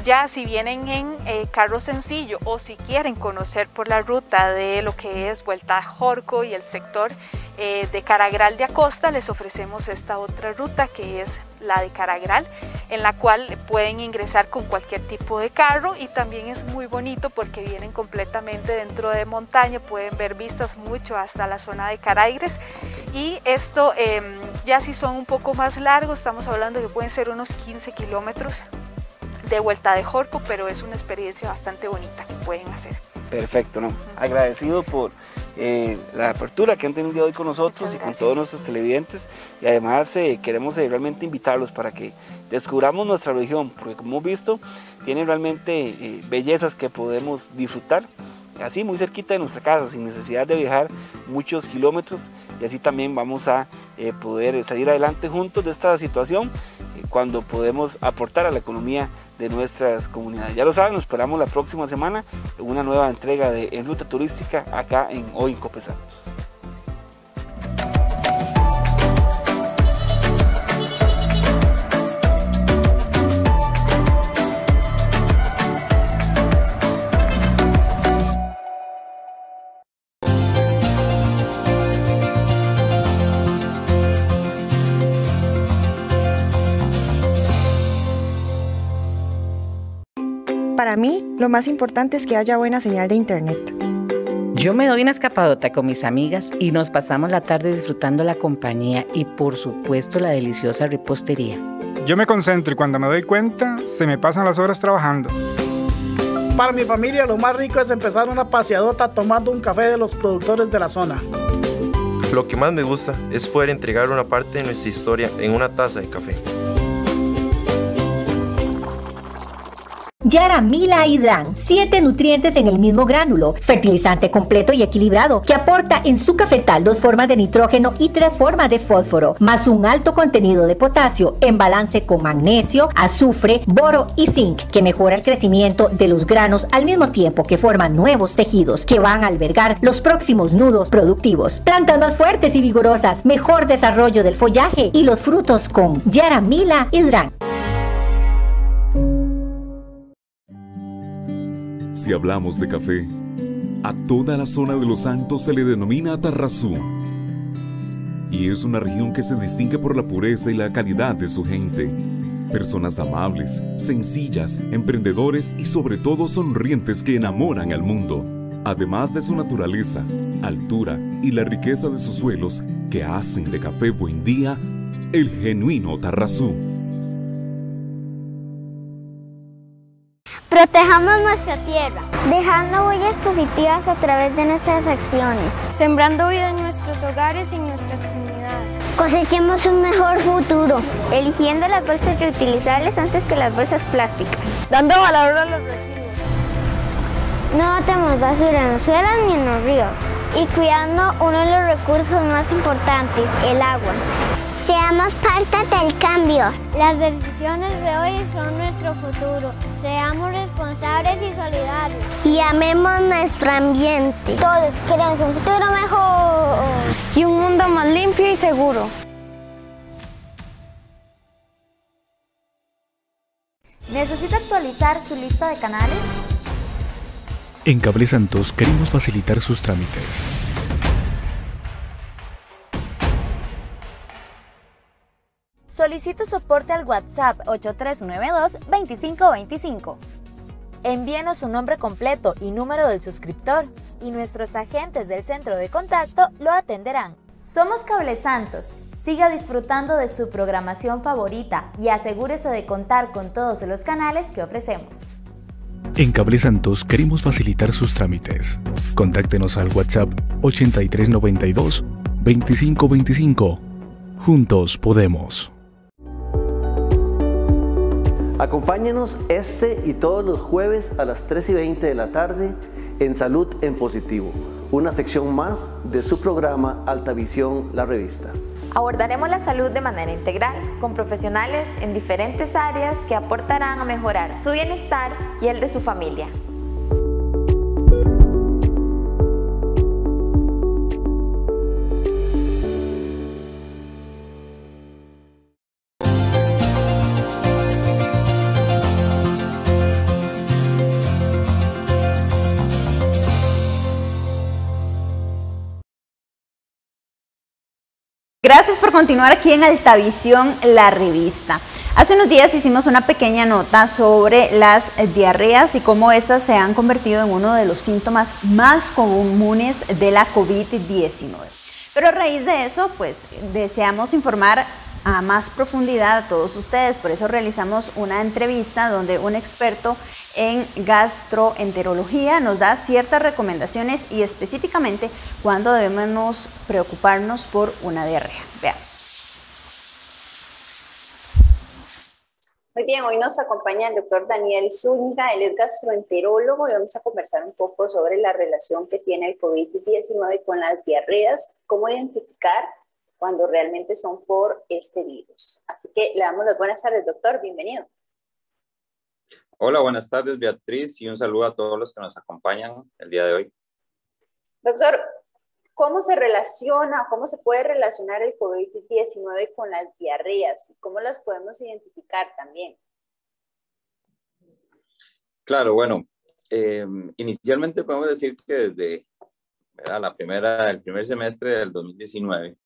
Ya si vienen en eh, carro sencillo o si quieren conocer por la ruta de lo que es Vuelta a Jorco y el sector eh, de Caragral de Acosta, les ofrecemos esta otra ruta que es la de Caragral, en la cual pueden ingresar con cualquier tipo de carro y también es muy bonito porque vienen completamente dentro de montaña, pueden ver vistas mucho hasta la zona de Caraigres y esto em, ya si son un poco más largos, estamos hablando que pueden ser unos 15 kilómetros de vuelta de Jorco, pero es una experiencia bastante bonita que pueden hacer. Perfecto, ¿no? Agradecido por eh, la apertura que han tenido hoy con nosotros y con todos nuestros televidentes y además eh, queremos eh, realmente invitarlos para que descubramos nuestra región porque como hemos visto tiene realmente bellezas que podemos disfrutar así muy cerquita de nuestra casa sin necesidad de viajar muchos kilómetros y así también vamos a poder salir adelante juntos de esta situación cuando podemos aportar a la economía de nuestras comunidades. Ya lo saben, nos esperamos la próxima semana en una nueva entrega de En Ruta Turística acá en Hoy Santos. Para mí, lo más importante es que haya buena señal de internet. Yo me doy una escapadota con mis amigas y nos pasamos la tarde disfrutando la compañía y por supuesto la deliciosa repostería. Yo me concentro y cuando me doy cuenta se me pasan las horas trabajando. Para mi familia lo más rico es empezar una paseadota tomando un café de los productores de la zona. Lo que más me gusta es poder entregar una parte de nuestra historia en una taza de café. Yaramila Hidran, siete nutrientes en el mismo gránulo, fertilizante completo y equilibrado, que aporta en su cafetal dos formas de nitrógeno y tres formas de fósforo, más un alto contenido de potasio en balance con magnesio, azufre, boro y zinc, que mejora el crecimiento de los granos al mismo tiempo que forman nuevos tejidos que van a albergar los próximos nudos productivos. Plantas más fuertes y vigorosas, mejor desarrollo del follaje y los frutos con Yaramila Hidran. Si hablamos de café, a toda la zona de los Santos se le denomina Tarrazú. Y es una región que se distingue por la pureza y la calidad de su gente. Personas amables, sencillas, emprendedores y sobre todo sonrientes que enamoran al mundo. Además de su naturaleza, altura y la riqueza de sus suelos que hacen de Café Buen Día el genuino Tarrazú. Protejamos nuestra tierra, dejando huellas positivas a través de nuestras acciones, sembrando vida en nuestros hogares y en nuestras comunidades. Cosechemos un mejor futuro, eligiendo las bolsas reutilizables antes que las bolsas plásticas, dando valor a los residuos. No botemos basura en los suelos ni en los ríos y cuidando uno de los recursos más importantes, el agua. Seamos parte del cambio. Las decisiones de hoy son nuestro futuro. Seamos responsables y solidarios. Y amemos nuestro ambiente. Todos queremos un futuro mejor. Y un mundo más limpio y seguro. ¿Necesita actualizar su lista de canales? En Cable Santos queremos facilitar sus trámites. Solicite soporte al WhatsApp 8392-2525. Envíenos su nombre completo y número del suscriptor y nuestros agentes del centro de contacto lo atenderán. Somos Cable Santos. Siga disfrutando de su programación favorita y asegúrese de contar con todos los canales que ofrecemos. En Cable Santos queremos facilitar sus trámites. Contáctenos al WhatsApp 8392 2525. Juntos podemos. Acompáñenos este y todos los jueves a las 3 y 20 de la tarde en Salud en Positivo, una sección más de su programa Alta Visión, la revista. Abordaremos la salud de manera integral, con profesionales en diferentes áreas que aportarán a mejorar su bienestar y el de su familia. Continuar aquí en Altavisión, la revista. Hace unos días hicimos una pequeña nota sobre las diarreas y cómo estas se han convertido en uno de los síntomas más comunes de la COVID-19. Pero a raíz de eso, pues deseamos informar a más profundidad a todos ustedes. Por eso realizamos una entrevista donde un experto en gastroenterología nos da ciertas recomendaciones y específicamente cuándo debemos preocuparnos por una diarrea. Veamos. Muy bien, hoy nos acompaña el doctor Daniel Zúñiga, él es gastroenterólogo y vamos a conversar un poco sobre la relación que tiene el COVID-19 con las diarreas, cómo identificar cuando realmente son por este virus. Así que le damos las buenas tardes, doctor, bienvenido. Hola, buenas tardes, Beatriz, y un saludo a todos los que nos acompañan el día de hoy. Doctor, ¿cómo se relaciona, cómo se puede relacionar el COVID-19 con las diarreas? ¿Cómo las podemos identificar también? Claro, bueno, eh, inicialmente podemos decir que desde la primera, el primer semestre del 2019,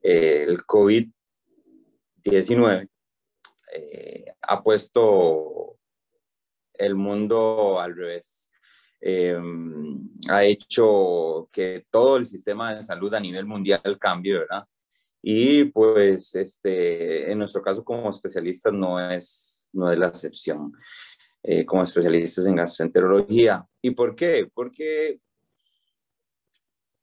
el COVID-19 eh, ha puesto el mundo al revés. Em, ha hecho que todo el sistema de salud a nivel mundial cambie, ¿verdad? Y pues este, en nuestro caso como especialistas no es, no es la excepción, eh, como especialistas en gastroenterología. ¿Y por qué? Porque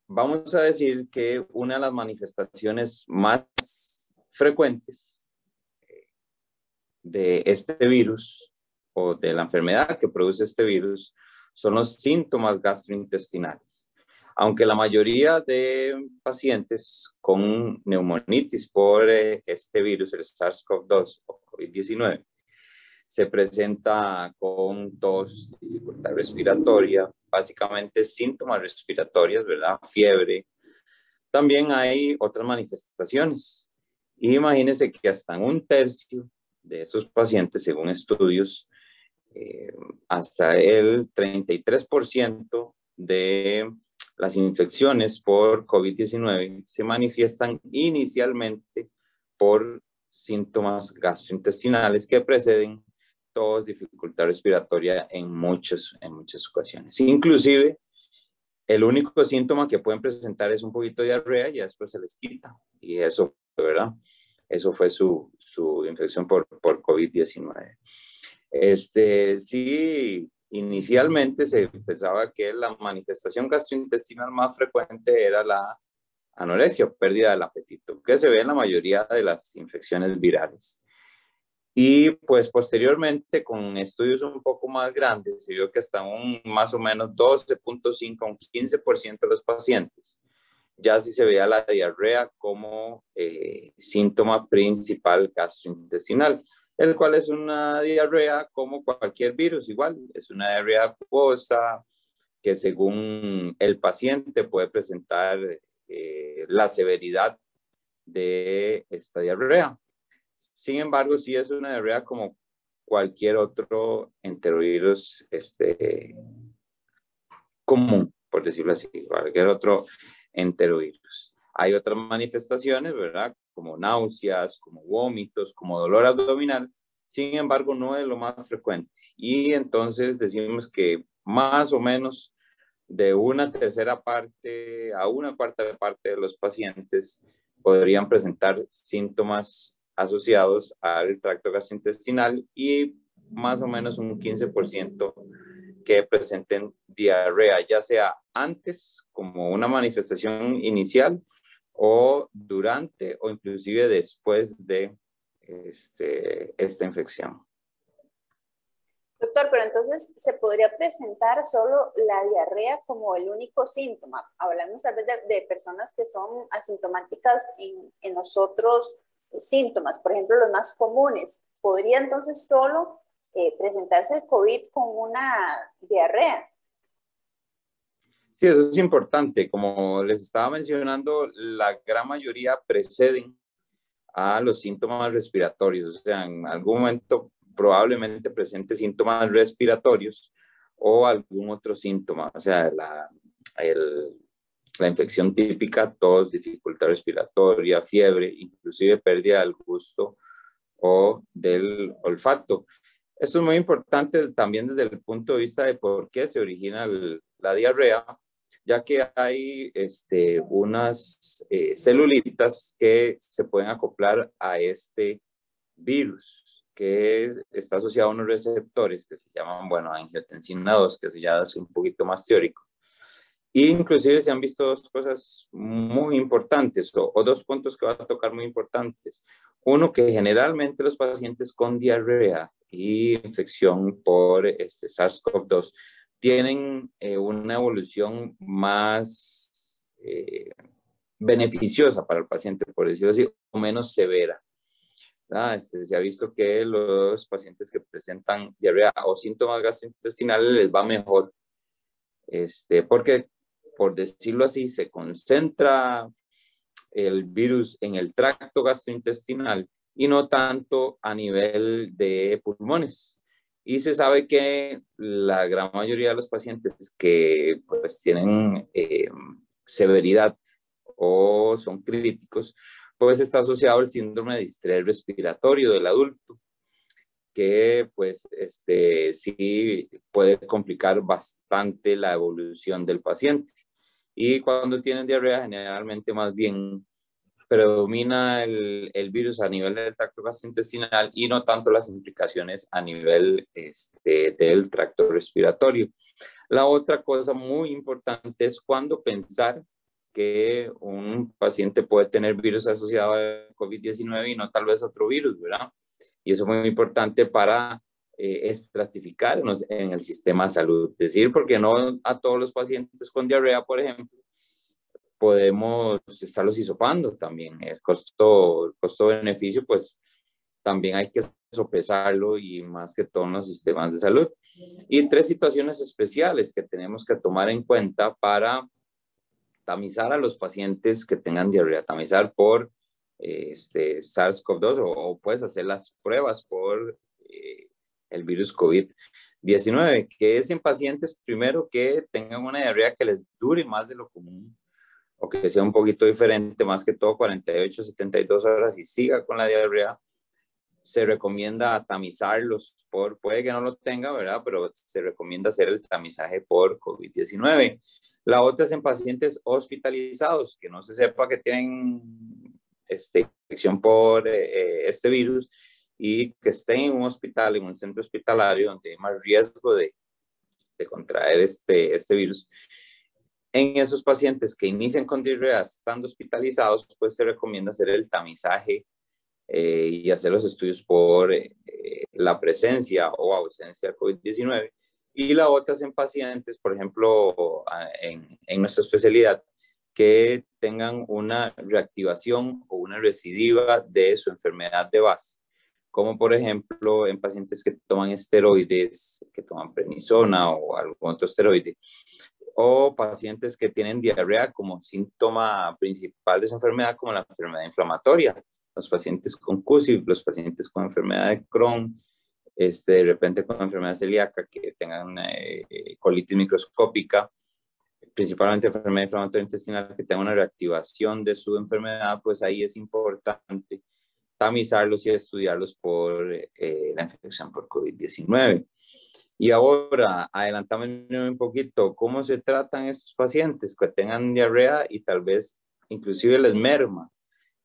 vamos a decir que una de las manifestaciones más frecuentes eh, de este virus o de la enfermedad que produce este virus son los síntomas gastrointestinales. Aunque la mayoría de pacientes con neumonitis por eh, este virus, el SARS-CoV-2 o COVID-19, se presenta con tos, dificultad respiratoria, básicamente síntomas respiratorios, ¿verdad? Fiebre. También hay otras manifestaciones. imagínense que hasta un tercio de estos pacientes, según estudios, eh, hasta el 33% de las infecciones por COVID-19 se manifiestan inicialmente por síntomas gastrointestinales que preceden dificultad respiratoria en, muchos, en muchas ocasiones. Inclusive, el único síntoma que pueden presentar es un poquito de diarrea y después se les quita. Y eso, ¿verdad? Eso fue su, su infección por, por COVID-19. Este, sí, inicialmente se pensaba que la manifestación gastrointestinal más frecuente era la anorexia, pérdida del apetito, que se ve en la mayoría de las infecciones virales. Y pues posteriormente con estudios un poco más grandes se vio que hasta un más o menos 12.5 a un 15% de los pacientes ya sí se veía la diarrea como eh, síntoma principal gastrointestinal, el cual es una diarrea como cualquier virus, igual, es una diarrea acuosa que según el paciente puede presentar eh, la severidad de esta diarrea. Sin embargo, sí es una diarrea como cualquier otro enterovirus este, común, por decirlo así, cualquier otro enterovirus. Hay otras manifestaciones, ¿verdad? Como náuseas, como vómitos, como dolor abdominal. Sin embargo, no es lo más frecuente. Y entonces decimos que más o menos de una tercera parte a una cuarta parte de los pacientes podrían presentar síntomas asociados al tracto gastrointestinal y más o menos un 15% que presenten diarrea, ya sea antes como una manifestación inicial o durante o inclusive después de este, esta infección. Doctor, pero entonces se podría presentar solo la diarrea como el único síntoma. Hablamos tal vez de, personas que son asintomáticas en, en nosotros síntomas, por ejemplo, los más comunes, ¿podría entonces solo eh, presentarse el COVID con una diarrea? Sí, eso es importante. Como les estaba mencionando, la gran mayoría preceden a los síntomas respiratorios. O sea, en algún momento probablemente presente síntomas respiratorios o algún otro síntoma. O sea, el, la infección típica, tos, dificultad respiratoria, fiebre, inclusive pérdida del gusto o del olfato. Esto es muy importante también desde el punto de vista de por qué se origina la diarrea, ya que hay este, unas eh, celulitas que se pueden acoplar a este virus, que está asociado a unos receptores que se llaman, bueno, angiotensina 2, que ya es un poquito más teórico. Y inclusive se han visto dos cosas muy importantes o, o, dos puntos que va a tocar muy importantes. Uno, que generalmente los pacientes con diarrea y infección por este SARS-CoV-2 tienen eh, una evolución más eh, beneficiosa para el paciente, por decirlo así, o menos severa. Este, se ha visto que los pacientes que presentan diarrea o síntomas gastrointestinales les va mejor, este, porque, por decirlo así, se concentra el virus en el tracto gastrointestinal y no tanto a nivel de pulmones. Y se sabe que la gran mayoría de los pacientes que pues tienen eh, severidad o son críticos, pues está asociado al síndrome de distrés respiratorio del adulto, que pues este, sí puede complicar bastante la evolución del paciente. Y cuando tienen diarrea, generalmente más bien predomina el, el, virus a nivel del tracto gastrointestinal y no tanto las implicaciones a nivel este, del tracto respiratorio. La otra cosa muy importante es cuando pensar que un paciente puede tener virus asociado a COVID-19 y no tal vez otro virus, ¿verdad? Y eso es muy importante para eh, estratificar en el sistema de salud. Es decir, porque no a todos los pacientes con diarrea, por ejemplo, podemos estarlos hisopando también. El costo, costo-beneficio, pues también hay que sopesarlo y más que todo en los sistemas de salud. Y tres situaciones especiales que tenemos que tomar en cuenta para tamizar a los pacientes que tengan diarrea, tamizar por este, SARS-CoV-2 o, puedes hacer las pruebas por eh, el virus COVID-19, que es en pacientes primero que tengan una diarrea que les dure más de lo común o que sea un poquito diferente, más que todo 48, 72 horas y siga con la diarrea, se recomienda tamizarlos por, puede que no lo tenga, ¿verdad? Pero se recomienda hacer el tamizaje por COVID-19. La otra es en pacientes hospitalizados, que no se sepa que tienen este, infección por eh, eh, este virus y que estén en un hospital, en un centro hospitalario donde hay más riesgo de, de contraer este, este virus en esos pacientes que inician con diarrea estando hospitalizados, pues se recomienda hacer el tamizaje eh, y hacer los estudios por eh, la presencia o ausencia de COVID-19. Y la otra es en pacientes, por ejemplo, en, en nuestra especialidad, que tengan una reactivación o una recidiva de su enfermedad de base, como por ejemplo en pacientes que toman esteroides, que toman prednisona o algún otro esteroide, o pacientes que tienen diarrea como síntoma principal de su enfermedad, como la enfermedad inflamatoria, los pacientes con CUSI, los pacientes con enfermedad de Crohn, este, de repente con enfermedad celíaca, que tengan eh, colitis microscópica, principalmente enfermedad inflamatoria intestinal, que tenga una reactivación de su enfermedad, pues ahí es importante tamizarlos y estudiarlos por eh, la infección por COVID-19. Y ahora, adelantamos un poquito, ¿cómo se tratan estos pacientes que tengan diarrea y tal vez inclusive les merma?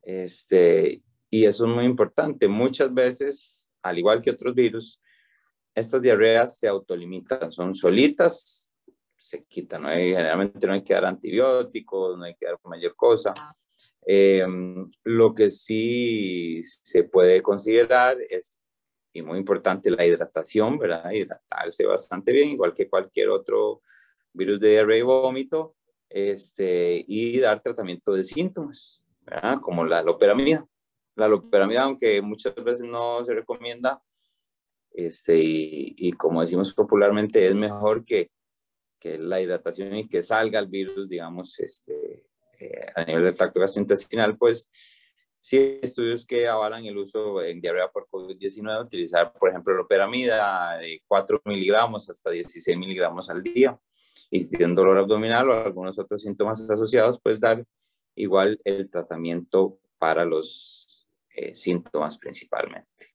Este, y eso es muy importante. Muchas veces, al igual que otros virus, estas diarreas se autolimitan, son solitas, se quitan. ¿no? generalmente no hay que dar antibióticos, no hay que dar mayor cosa. Em, lo que sí se puede considerar es y muy importante la hidratación, ¿verdad? Hidratarse bastante bien, igual que cualquier otro virus de diarrea y vómito, este, y dar tratamiento de síntomas, ¿verdad? Como la loperamida. La loperamida, aunque muchas veces no se recomienda, este, y, como decimos popularmente, es mejor que, que, la hidratación y que salga el virus, digamos, este, eh, a nivel del tracto gastrointestinal, pues Sí hay estudios que avalan el uso en diarrea por COVID-19, utilizar, por ejemplo, loperamida de 4 miligramos hasta 16 miligramos al día. Y si tienen dolor abdominal o algunos otros síntomas asociados, pues dar igual el tratamiento para los eh, síntomas principalmente.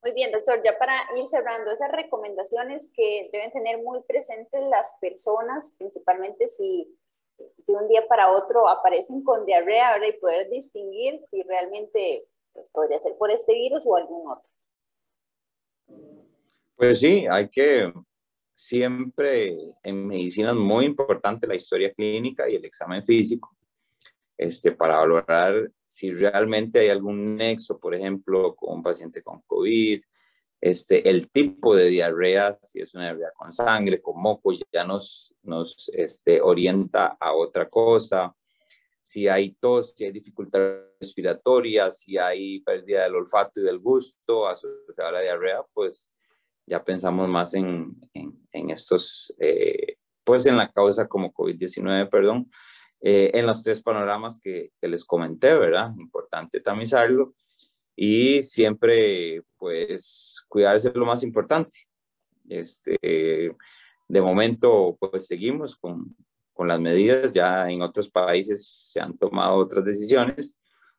Muy bien, doctor, ya para ir cerrando, esas recomendaciones que deben tener muy presentes las personas, principalmente si de un día para otro aparecen con diarrea, y poder distinguir si realmente pues, podría ser por este virus o algún otro. Pues sí, hay que siempre en medicina es muy importante la historia clínica y el examen físico este, para valorar si realmente hay algún nexo, por ejemplo, con un paciente con COVID, este, el tipo de diarrea, si es una diarrea con sangre, con moco, ya nos, nos este, orienta a otra cosa. Si hay tos, si hay dificultad respiratoria, si hay pérdida del olfato y del gusto asociada a la diarrea, pues ya pensamos más en, estos, eh, pues en la causa como COVID-19, perdón, eh, en los tres panoramas que, les comenté, ¿verdad? Importante tamizarlo y siempre, pues, cuidarse es lo más importante. Este, de momento, pues, seguimos con, con las medidas, ya en otros países se han tomado otras decisiones,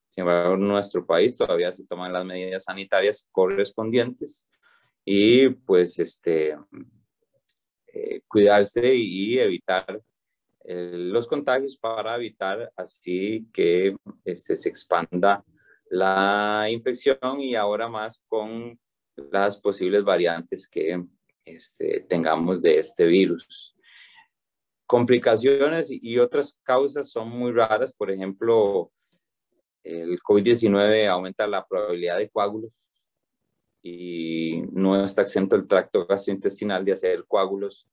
sin embargo, en nuestro país todavía se toman las medidas sanitarias correspondientes y, pues, este, eh, cuidarse y evitar eh, los contagios para evitar así que este, se expanda la infección y ahora más con las posibles variantes que este, tengamos de este virus. Complicaciones y otras causas son muy raras, por ejemplo, el COVID-19 aumenta la probabilidad de coágulos y no está exento el tracto gastrointestinal de hacer coágulos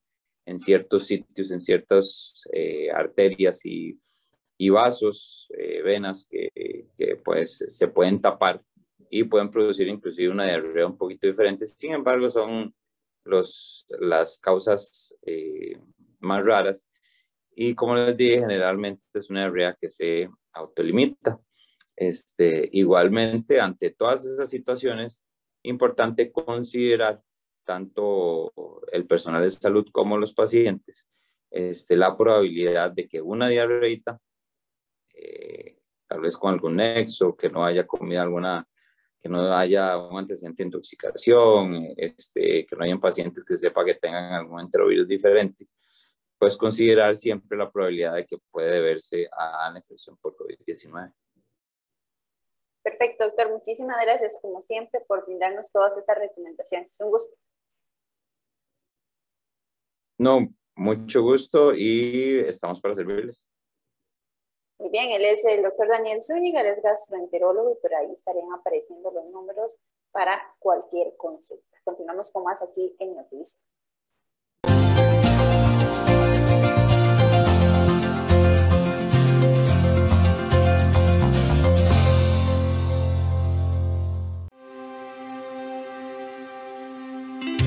en ciertos sitios, en ciertas eh, arterias y, y vasos, eh, venas que, que, pues se pueden tapar y pueden producir inclusive una diarrea un poquito diferente. Sin embargo, son los, las causas eh, más raras y como les dije, generalmente es una diarrea que se autolimita. Este, igualmente, ante todas esas situaciones, importante considerar tanto el personal de salud como los pacientes, este, la probabilidad de que una diarreita, eh, tal vez con algún nexo, que no haya comido alguna, que no haya un antecedente de intoxicación, este, que no hayan pacientes que sepa que tengan algún enterovirus diferente, pues considerar siempre la probabilidad de que puede deberse a la infección por COVID-19. Perfecto, doctor. Muchísimas gracias, como siempre, por brindarnos todas estas recomendaciones. Un gusto. No, mucho gusto y estamos para servirles. Muy bien, él es el doctor Daniel Zúñiga, él es gastroenterólogo y por ahí estarían apareciendo los números para cualquier consulta. Continuamos con más aquí en Noticias.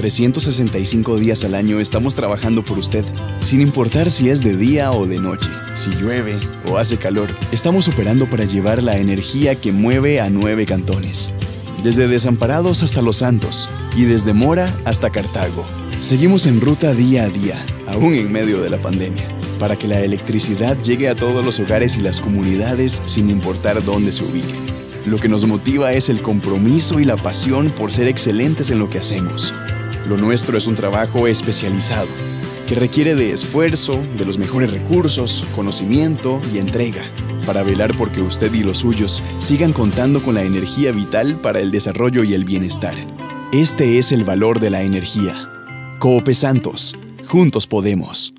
365 días al año estamos trabajando por usted, sin importar si es de día o de noche, si llueve o hace calor, estamos operando para llevar la energía que mueve a nueve cantones. Desde Desamparados hasta Los Santos y desde Mora hasta Cartago. Seguimos en ruta día a día, aún en medio de la pandemia, para que la electricidad llegue a todos los hogares y las comunidades sin importar dónde se ubiquen. Lo que nos motiva es el compromiso y la pasión por ser excelentes en lo que hacemos lo nuestro es un trabajo especializado que requiere de esfuerzo, de los mejores recursos, conocimiento y entrega para velar porque usted y los suyos sigan contando con la energía vital para el desarrollo y el bienestar. Este es el valor de la energía. Coope Santos, juntos podemos.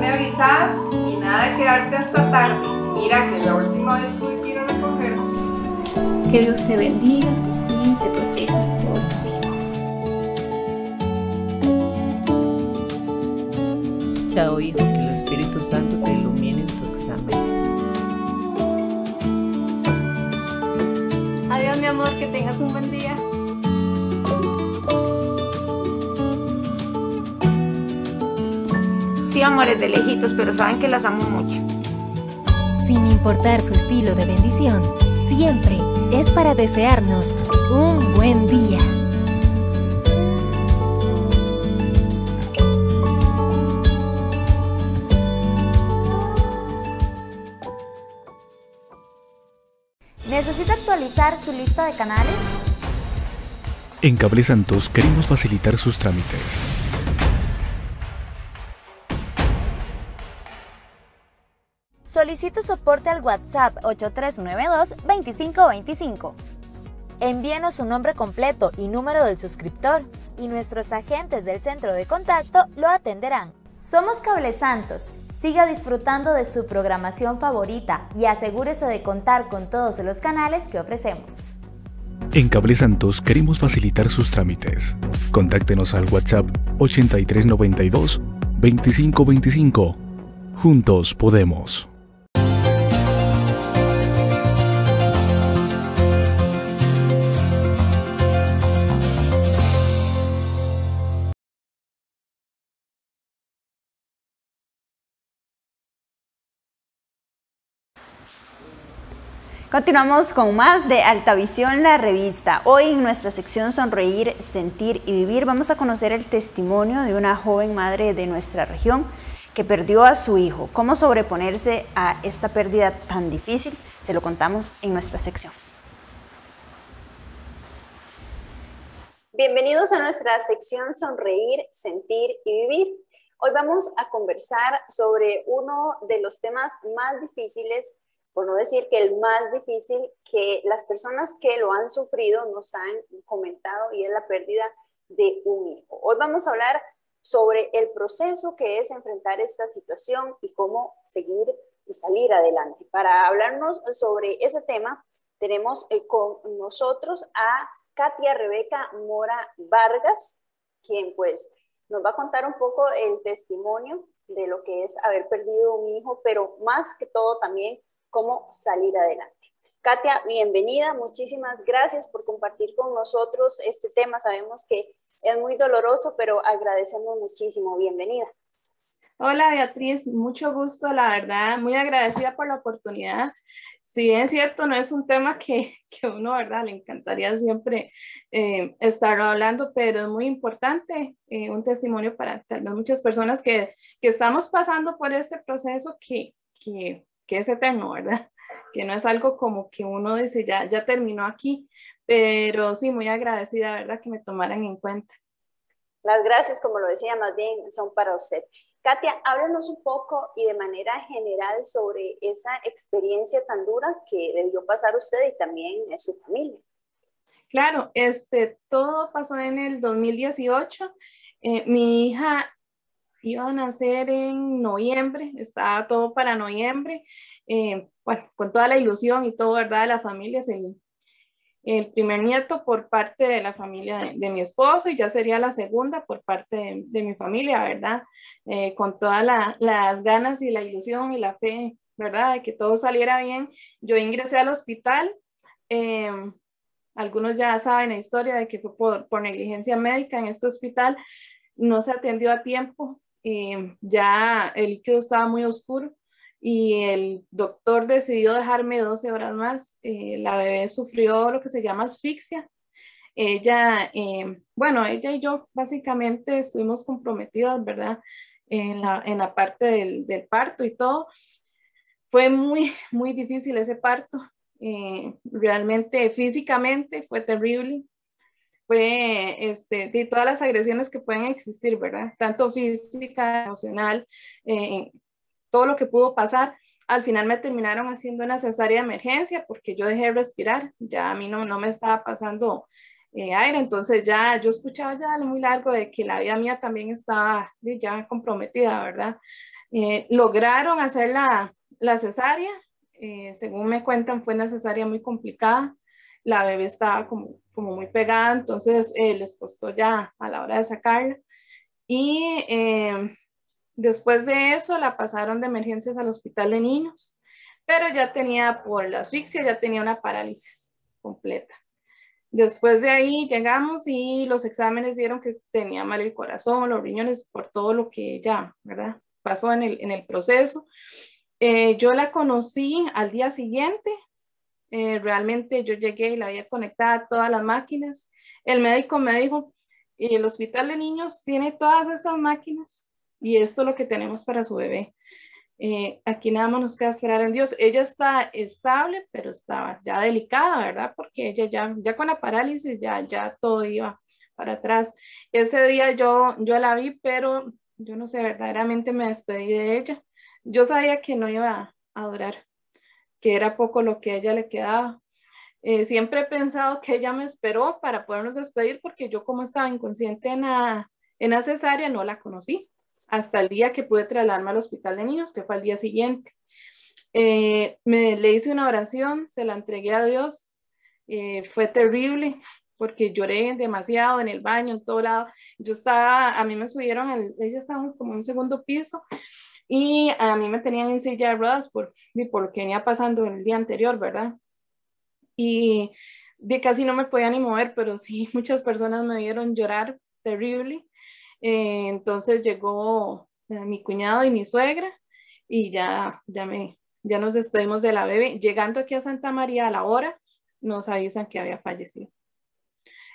Me avisas y nada de quedarte hasta tarde. Mira que la última vez tuve que ir a recoger. Que Dios te bendiga y te proteja. Chao hijo, que el Espíritu Santo te ilumine en tu examen. Adiós mi amor, que tengas un buen día. Amores de lejitos, pero saben que las amo mucho. Sin importar su estilo de bendición, siempre es para desearnos un buen día. ¿Necesita actualizar su lista de canales? En Cable Santos queremos facilitar sus trámites. Solicite soporte al WhatsApp 8392-2525. Envíenos su nombre completo y número del suscriptor y nuestros agentes del centro de contacto lo atenderán. Somos Cable Santos. Siga disfrutando de su programación favorita y asegúrese de contar con todos los canales que ofrecemos. En Cable Santos queremos facilitar sus trámites. Contáctenos al WhatsApp 8392 2525. Juntos podemos. Continuamos con más de Altavisión, la revista. Hoy en nuestra sección Sonreír, Sentir y Vivir vamos a conocer el testimonio de una joven madre de nuestra región que perdió a su hijo. ¿Cómo sobreponerse a esta pérdida tan difícil? Se lo contamos en nuestra sección. Bienvenidos a nuestra sección Sonreír, Sentir y Vivir. Hoy vamos a conversar sobre uno de los temas más difíciles por no decir que el más difícil que las personas que lo han sufrido nos han comentado y es la pérdida de un hijo. Hoy vamos a hablar sobre el proceso que es enfrentar esta situación y cómo seguir y salir adelante. Para hablarnos sobre ese tema, tenemos eh, con nosotros a Katia Rebeca Mora Vargas, quien pues nos va a contar un poco el testimonio de lo que es haber perdido un hijo, pero más que todo también cómo salir adelante. Katia, bienvenida, muchísimas gracias por compartir con nosotros este tema. Sabemos que es muy doloroso, pero agradecemos muchísimo. Bienvenida. Hola Beatriz, mucho gusto, la verdad, muy agradecida por la oportunidad. Si bien es cierto, no es un tema que, que uno, ¿verdad? Le encantaría siempre eh, estar hablando, pero es muy importante, eh, un testimonio para muchas personas que, que, estamos pasando por este proceso que, que que es eterno, ¿verdad? Que no es algo como que uno dice, ya, ya terminó aquí, pero sí, muy agradecida, ¿verdad? Que me tomaran en cuenta. Las gracias, como lo decía, más bien son para usted. Katia, háblanos un poco y de manera general sobre esa experiencia tan dura que debió pasar usted y también su familia. Claro, este, todo pasó en el 2018. Eh, mi hija iba a nacer en noviembre, estaba todo para noviembre, eh, bueno, con toda la ilusión y todo, ¿verdad? De la familia, el, el primer nieto por parte de la familia de, mi esposo y ya sería la segunda por parte de, mi familia, ¿verdad? Eh, con todas las ganas y la ilusión y la fe, ¿verdad? De que todo saliera bien. Yo ingresé al hospital. Eh, algunos ya saben la historia de que fue por, por negligencia médica en este hospital, no se atendió a tiempo, eh, ya el líquido estaba muy oscuro y el doctor decidió dejarme 12 horas más. Eh, la bebé sufrió lo que se llama asfixia. Ella, eh, bueno, ella y yo básicamente estuvimos comprometidas, ¿verdad? En la, en la parte del, del, parto y todo. Fue muy, muy difícil ese parto. realmente físicamente fue terrible fue este, de todas las agresiones que pueden existir, ¿verdad? Tanto física, emocional, eh, todo lo que pudo pasar. Al final me terminaron haciendo una cesárea de emergencia porque yo dejé de respirar, ya a mí no, no me estaba pasando eh, aire, entonces ya yo escuchaba ya muy largo de que la vida mía también estaba ya comprometida, ¿verdad? Eh, lograron hacer la, la cesárea, según me cuentan fue una cesárea muy complicada, la bebé estaba como como muy pegada, entonces eh, les costó ya a la hora de sacarla. Y eh, Después de eso la pasaron de emergencias al hospital de niños, pero ya tenía por la asfixia, ya tenía una parálisis completa. Después de ahí llegamos y los exámenes dieron que tenía mal el corazón, los riñones, por todo lo que ya, ¿verdad? Pasó en el, en el proceso. Eh, yo la conocí al día siguiente. Eh, realmente yo llegué y la había conectada a todas las máquinas. El médico me dijo, el hospital de niños tiene todas estas máquinas y esto es lo que tenemos para su bebé. Eh, aquí nada más nos queda esperar en Dios. Ella está estable, pero estaba ya delicada, ¿verdad? Porque ella ya, ya con la parálisis ya, ya todo iba para atrás. Ese día yo, yo la vi, pero yo no sé, verdaderamente me despedí de ella. Yo sabía que no iba a durar, que era poco lo que a ella le quedaba. Eh, siempre he pensado que ella me esperó para podernos despedir porque yo como estaba inconsciente en la, en cesárea no la conocí hasta el día que pude trasladarme al hospital de niños, que fue el día siguiente. Eh, me, le hice una oración, se la entregué a Dios, eh, fue terrible porque lloré demasiado en el baño, en todo lado. Yo estaba, a mí me subieron, al, ella estábamos como en un segundo piso y a mí me tenían en silla de ruedas por, por lo que venía pasando el día anterior, ¿verdad? Y de casi no me podía ni mover, pero sí, muchas personas me vieron llorar terrible. Eh, entonces llegó eh, mi cuñado y mi suegra y ya, ya, me, ya nos despedimos de la bebé. Llegando aquí a Santa María a la hora, nos avisan que había fallecido.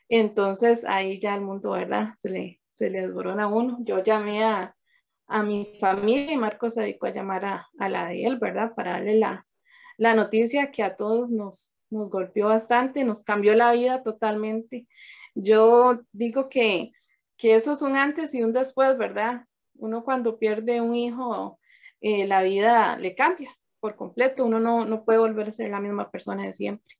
Entonces ahí ya el mundo, ¿verdad? Se le, se le desborona uno. Yo llamé a, a mi familia y Marcos se dedicó a llamar a, a la de él, ¿verdad? Para darle la, la noticia que a todos nos, nos golpeó bastante, nos cambió la vida totalmente. Yo digo que que eso es un antes y un después, ¿verdad? Uno cuando pierde un hijo, eh, la vida le cambia por completo, uno no, no, puede volver a ser la misma persona de siempre.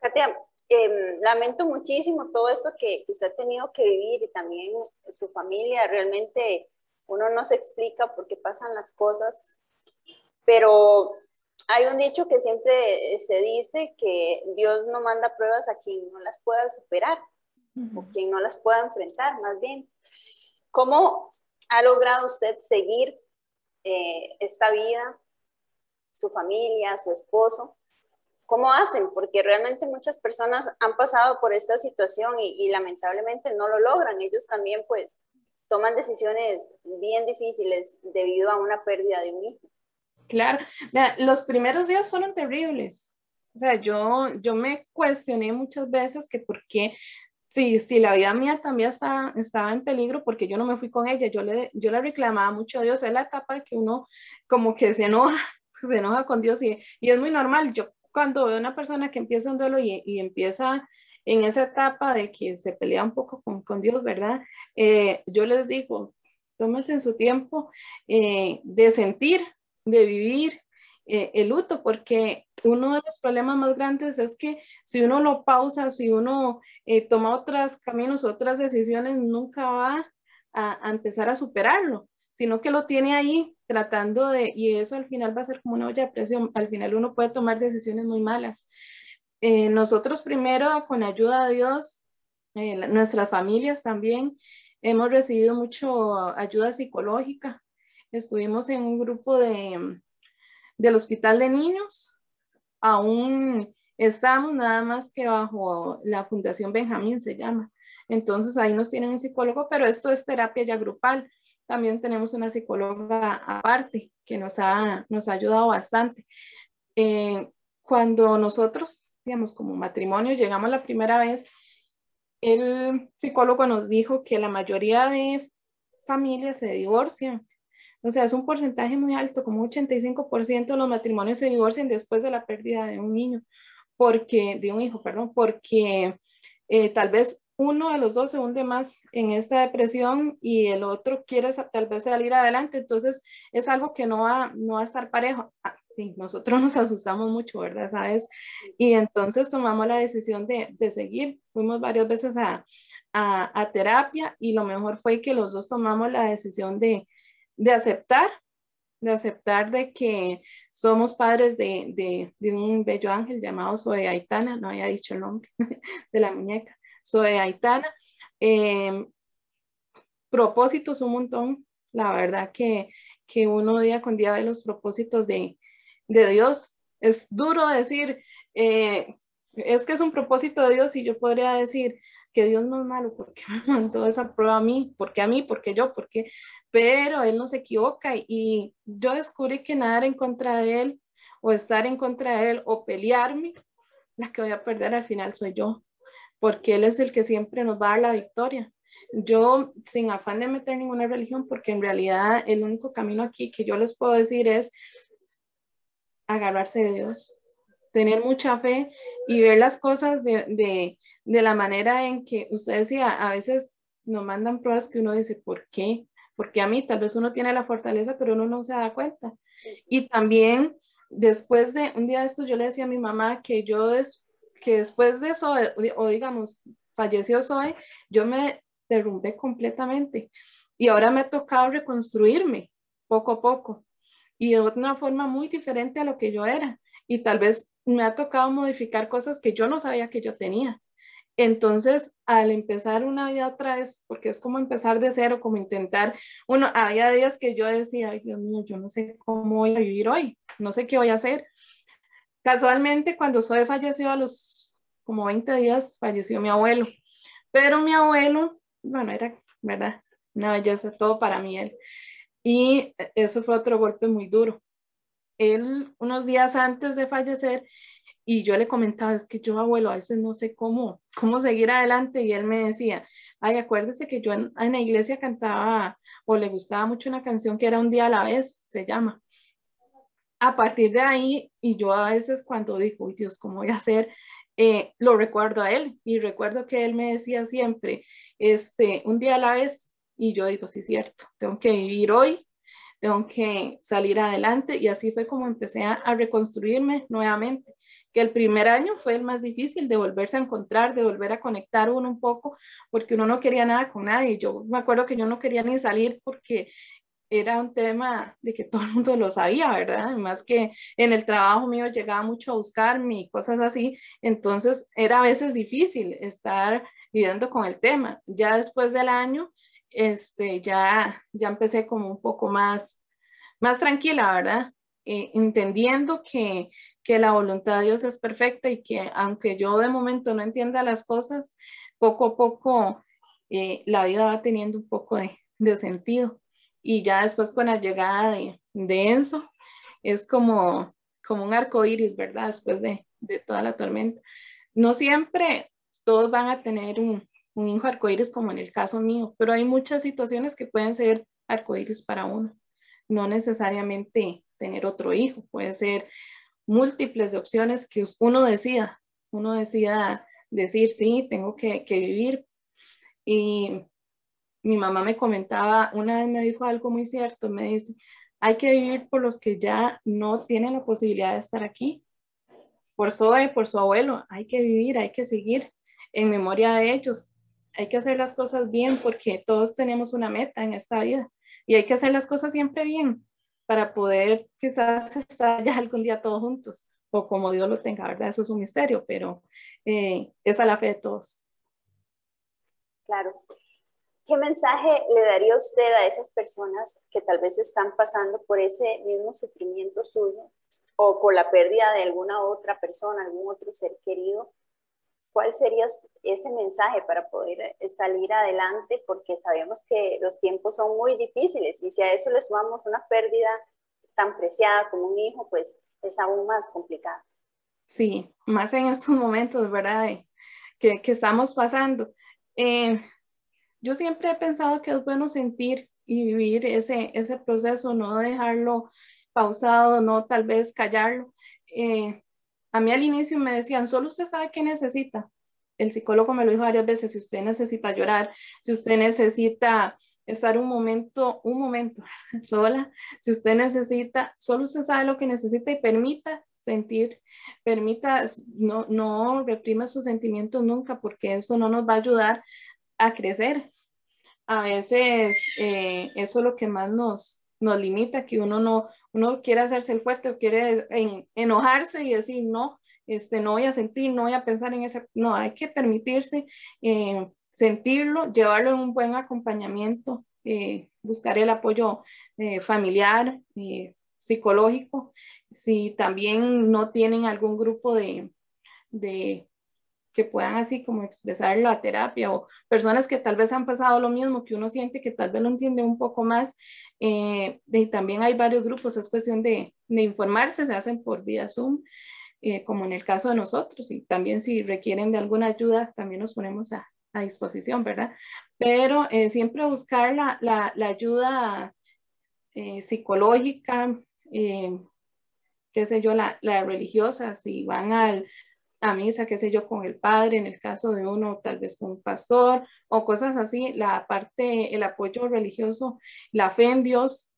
Katia, em, lamento muchísimo todo esto que, usted ha tenido que vivir y también su familia, realmente uno no se explica por qué pasan las cosas, pero hay un dicho que siempre se dice que Dios no manda pruebas a quien no las pueda superar o quien no las pueda enfrentar, más bien. ¿Cómo ha logrado usted seguir eh, esta vida, su familia, su esposo? ¿Cómo hacen? Porque realmente muchas personas han pasado por esta situación y, lamentablemente no lo logran. Ellos también pues toman decisiones bien difíciles debido a una pérdida de un hijo. Claro, los primeros días fueron terribles. O sea, yo, yo me cuestioné muchas veces que por qué sí, sí, la vida mía también estaba, estaba en peligro porque yo no me fui con ella, yo le, yo le reclamaba mucho a Dios, es la etapa de que uno como que se enoja, se enoja con Dios y, y es muy normal, yo cuando veo una persona que empieza un duelo y, y empieza en esa etapa de que se pelea un poco con, con Dios, ¿verdad? Eh, yo les digo, tómense en su tiempo eh, de sentir, de vivir eh, el luto, porque uno de los problemas más grandes es que si uno lo pausa, si uno toma otros caminos, otras decisiones, nunca va a, empezar a superarlo, sino que lo tiene ahí tratando de, y eso al final va a ser como una olla de presión, al final uno puede tomar decisiones muy malas. Eh, nosotros primero, con ayuda de Dios, eh, nuestras familias también, hemos recibido mucho ayuda psicológica. Estuvimos en un grupo de, del Hospital de Niños, aún estamos nada más que bajo la Fundación Benjamín se llama. Entonces ahí nos tienen un psicólogo, pero esto es terapia ya grupal. También tenemos una psicóloga aparte que nos ha, nos ha ayudado bastante. Eh, cuando nosotros, digamos, como matrimonio, llegamos la primera vez, el psicólogo nos dijo que la mayoría de familias se divorcian o sea, es un porcentaje muy alto, como 85% de los matrimonios se divorcian después de la pérdida de un niño, porque, de un hijo, perdón, porque eh, tal vez uno de los dos se hunde más en esta depresión y el otro quiere tal vez salir adelante, entonces es algo que no va, no va a estar parejo. Ah, sí, nosotros nos asustamos mucho, ¿verdad? ¿Sabes? Y entonces tomamos la decisión de, de seguir. Fuimos varias veces a, a, terapia y lo mejor fue que los dos tomamos la decisión de, de aceptar, de aceptar de que somos padres de, un bello ángel llamado Zoe Aitana, no había dicho el nombre de la muñeca, Zoe Aitana. Em, propósitos un montón. La verdad que, que uno día con día ve los propósitos de, de Dios. Es duro decir, eh, es que es un propósito de Dios y yo podría decir que Dios no es malo porque me mandó esa prueba a mí, porque a mí, porque yo, porque, pero Él no se equivoca y yo descubrí que nada en contra de Él o estar en contra de Él o pelearme, la que voy a perder al final soy yo, porque Él es el que siempre nos va a dar la victoria. Yo, sin afán de meter ninguna religión, porque en realidad el único camino aquí que yo les puedo decir es agarrarse de Dios, tener mucha fe y ver las cosas de, de, de la manera en que usted decía, a veces nos mandan pruebas que uno dice, ¿por qué? Porque a mí tal vez uno tiene la fortaleza, pero uno no se da cuenta. Y también después de un día de esto, yo le decía a mi mamá que yo, des, que después de eso, o digamos, falleció Zoe, yo me derrumbé completamente. Y ahora me ha tocado reconstruirme poco a poco y de una forma muy diferente a lo que yo era. Y tal vez me ha tocado modificar cosas que yo no sabía que yo tenía. Entonces, al empezar una vida otra vez, porque es como empezar de cero, como intentar, uno, había días que yo decía, ay Dios mío, yo no sé cómo voy a vivir hoy, no sé qué voy a hacer. Casualmente, cuando Zoe falleció a los como 20 días, falleció mi abuelo, pero mi abuelo, bueno, era, ¿verdad? Una belleza, todo para mí él. Y eso fue otro golpe muy duro. Él, unos días antes de fallecer, y yo le comentaba, es que yo, abuelo, a veces no sé cómo, cómo seguir adelante. Y él me decía, ay, acuérdese que yo en, la iglesia cantaba o le gustaba mucho una canción que era Un día a la vez, se llama. A partir de ahí, y yo a veces cuando digo, uy, Dios, ¿cómo voy a hacer? Eh, lo recuerdo a él y recuerdo que él me decía siempre, este, un día a la vez, y yo digo, sí, cierto, tengo que vivir hoy, tengo que salir adelante y así fue como empecé a, a reconstruirme nuevamente que el primer año fue el más difícil de volverse a encontrar, de volver a conectar uno un poco, porque uno no quería nada con nadie. Yo me acuerdo que yo no quería ni salir porque era un tema de que todo el mundo lo sabía, ¿verdad? Además que en el trabajo mío llegaba mucho a buscarme y cosas así, entonces era a veces difícil estar viviendo con el tema. Ya después del año, este, ya, ya empecé como un poco más, más tranquila, ¿verdad? Eh, entendiendo que, que la voluntad de Dios es perfecta y que aunque yo de momento no entienda las cosas, poco a poco eh, la vida va teniendo un poco de, de, sentido. Y ya después con la llegada de, de Enzo, es como, como un arco iris, ¿verdad? Después de, de, toda la tormenta. No siempre todos van a tener un, un hijo arcoíris como en el caso mío, pero hay muchas situaciones que pueden ser arcoíris para uno. No necesariamente tener otro hijo, puede ser múltiples de opciones que uno decida, uno decida decir, sí, tengo que, que vivir. Y mi mamá me comentaba, una vez me dijo algo muy cierto, me dice, hay que vivir por los que ya no tienen la posibilidad de estar aquí. Por Zoe, por su abuelo, hay que vivir, hay que seguir en memoria de ellos. Hay que hacer las cosas bien porque todos tenemos una meta en esta vida y hay que hacer las cosas siempre bien para poder quizás estar ya algún día todos juntos, o como Dios lo tenga, ¿verdad? Eso es un misterio, pero eh, es a la fe de todos. Claro. ¿Qué mensaje le daría usted a esas personas que tal vez están pasando por ese mismo sufrimiento suyo o por la pérdida de alguna otra persona, algún otro ser querido? ¿Cuál sería ese mensaje para poder eh, salir adelante? Porque sabemos que los tiempos son muy difíciles y si a eso le sumamos una pérdida tan preciada como un hijo, pues es aún más complicado. Sí, más en estos momentos, ¿verdad? Que, que estamos pasando. Eh, yo siempre he pensado que es bueno sentir y vivir ese, ese proceso, no dejarlo pausado, no tal vez callarlo. Eh, a mí al inicio me decían, solo usted sabe qué necesita. El psicólogo me lo dijo varias veces, si usted necesita llorar, si usted necesita estar un momento, un momento sola, si usted necesita, solo usted sabe lo que necesita y permita sentir, permita, no, no reprima sus sentimientos nunca, porque eso no nos va a ayudar a crecer. A veces eh, eso es lo que más nos, nos limita, que uno no, uno quiere hacerse el fuerte o quiere enojarse y decir, no, este, no voy a sentir, no voy a pensar en eso, no, hay que permitirse eh, sentirlo, llevarlo en un buen acompañamiento, eh, buscar el apoyo eh, familiar, psicológico, si también no tienen algún grupo de, de que puedan así como expresar la terapia o personas que tal vez han pasado lo mismo, que uno siente que tal vez lo entiende un poco más. Eh, y también hay varios grupos, es cuestión de, de informarse, se hacen por vía Zoom, eh, como en el caso de nosotros, y también si requieren de alguna ayuda, también nos ponemos a, a disposición, ¿verdad? Pero eh, siempre buscar la, la, la ayuda psicológica, qué sé yo, la, la religiosa, si van al, a misa, qué sé yo, con el padre, en el caso de uno, tal vez con un pastor o cosas así, la parte, el apoyo religioso, la fe en Dios,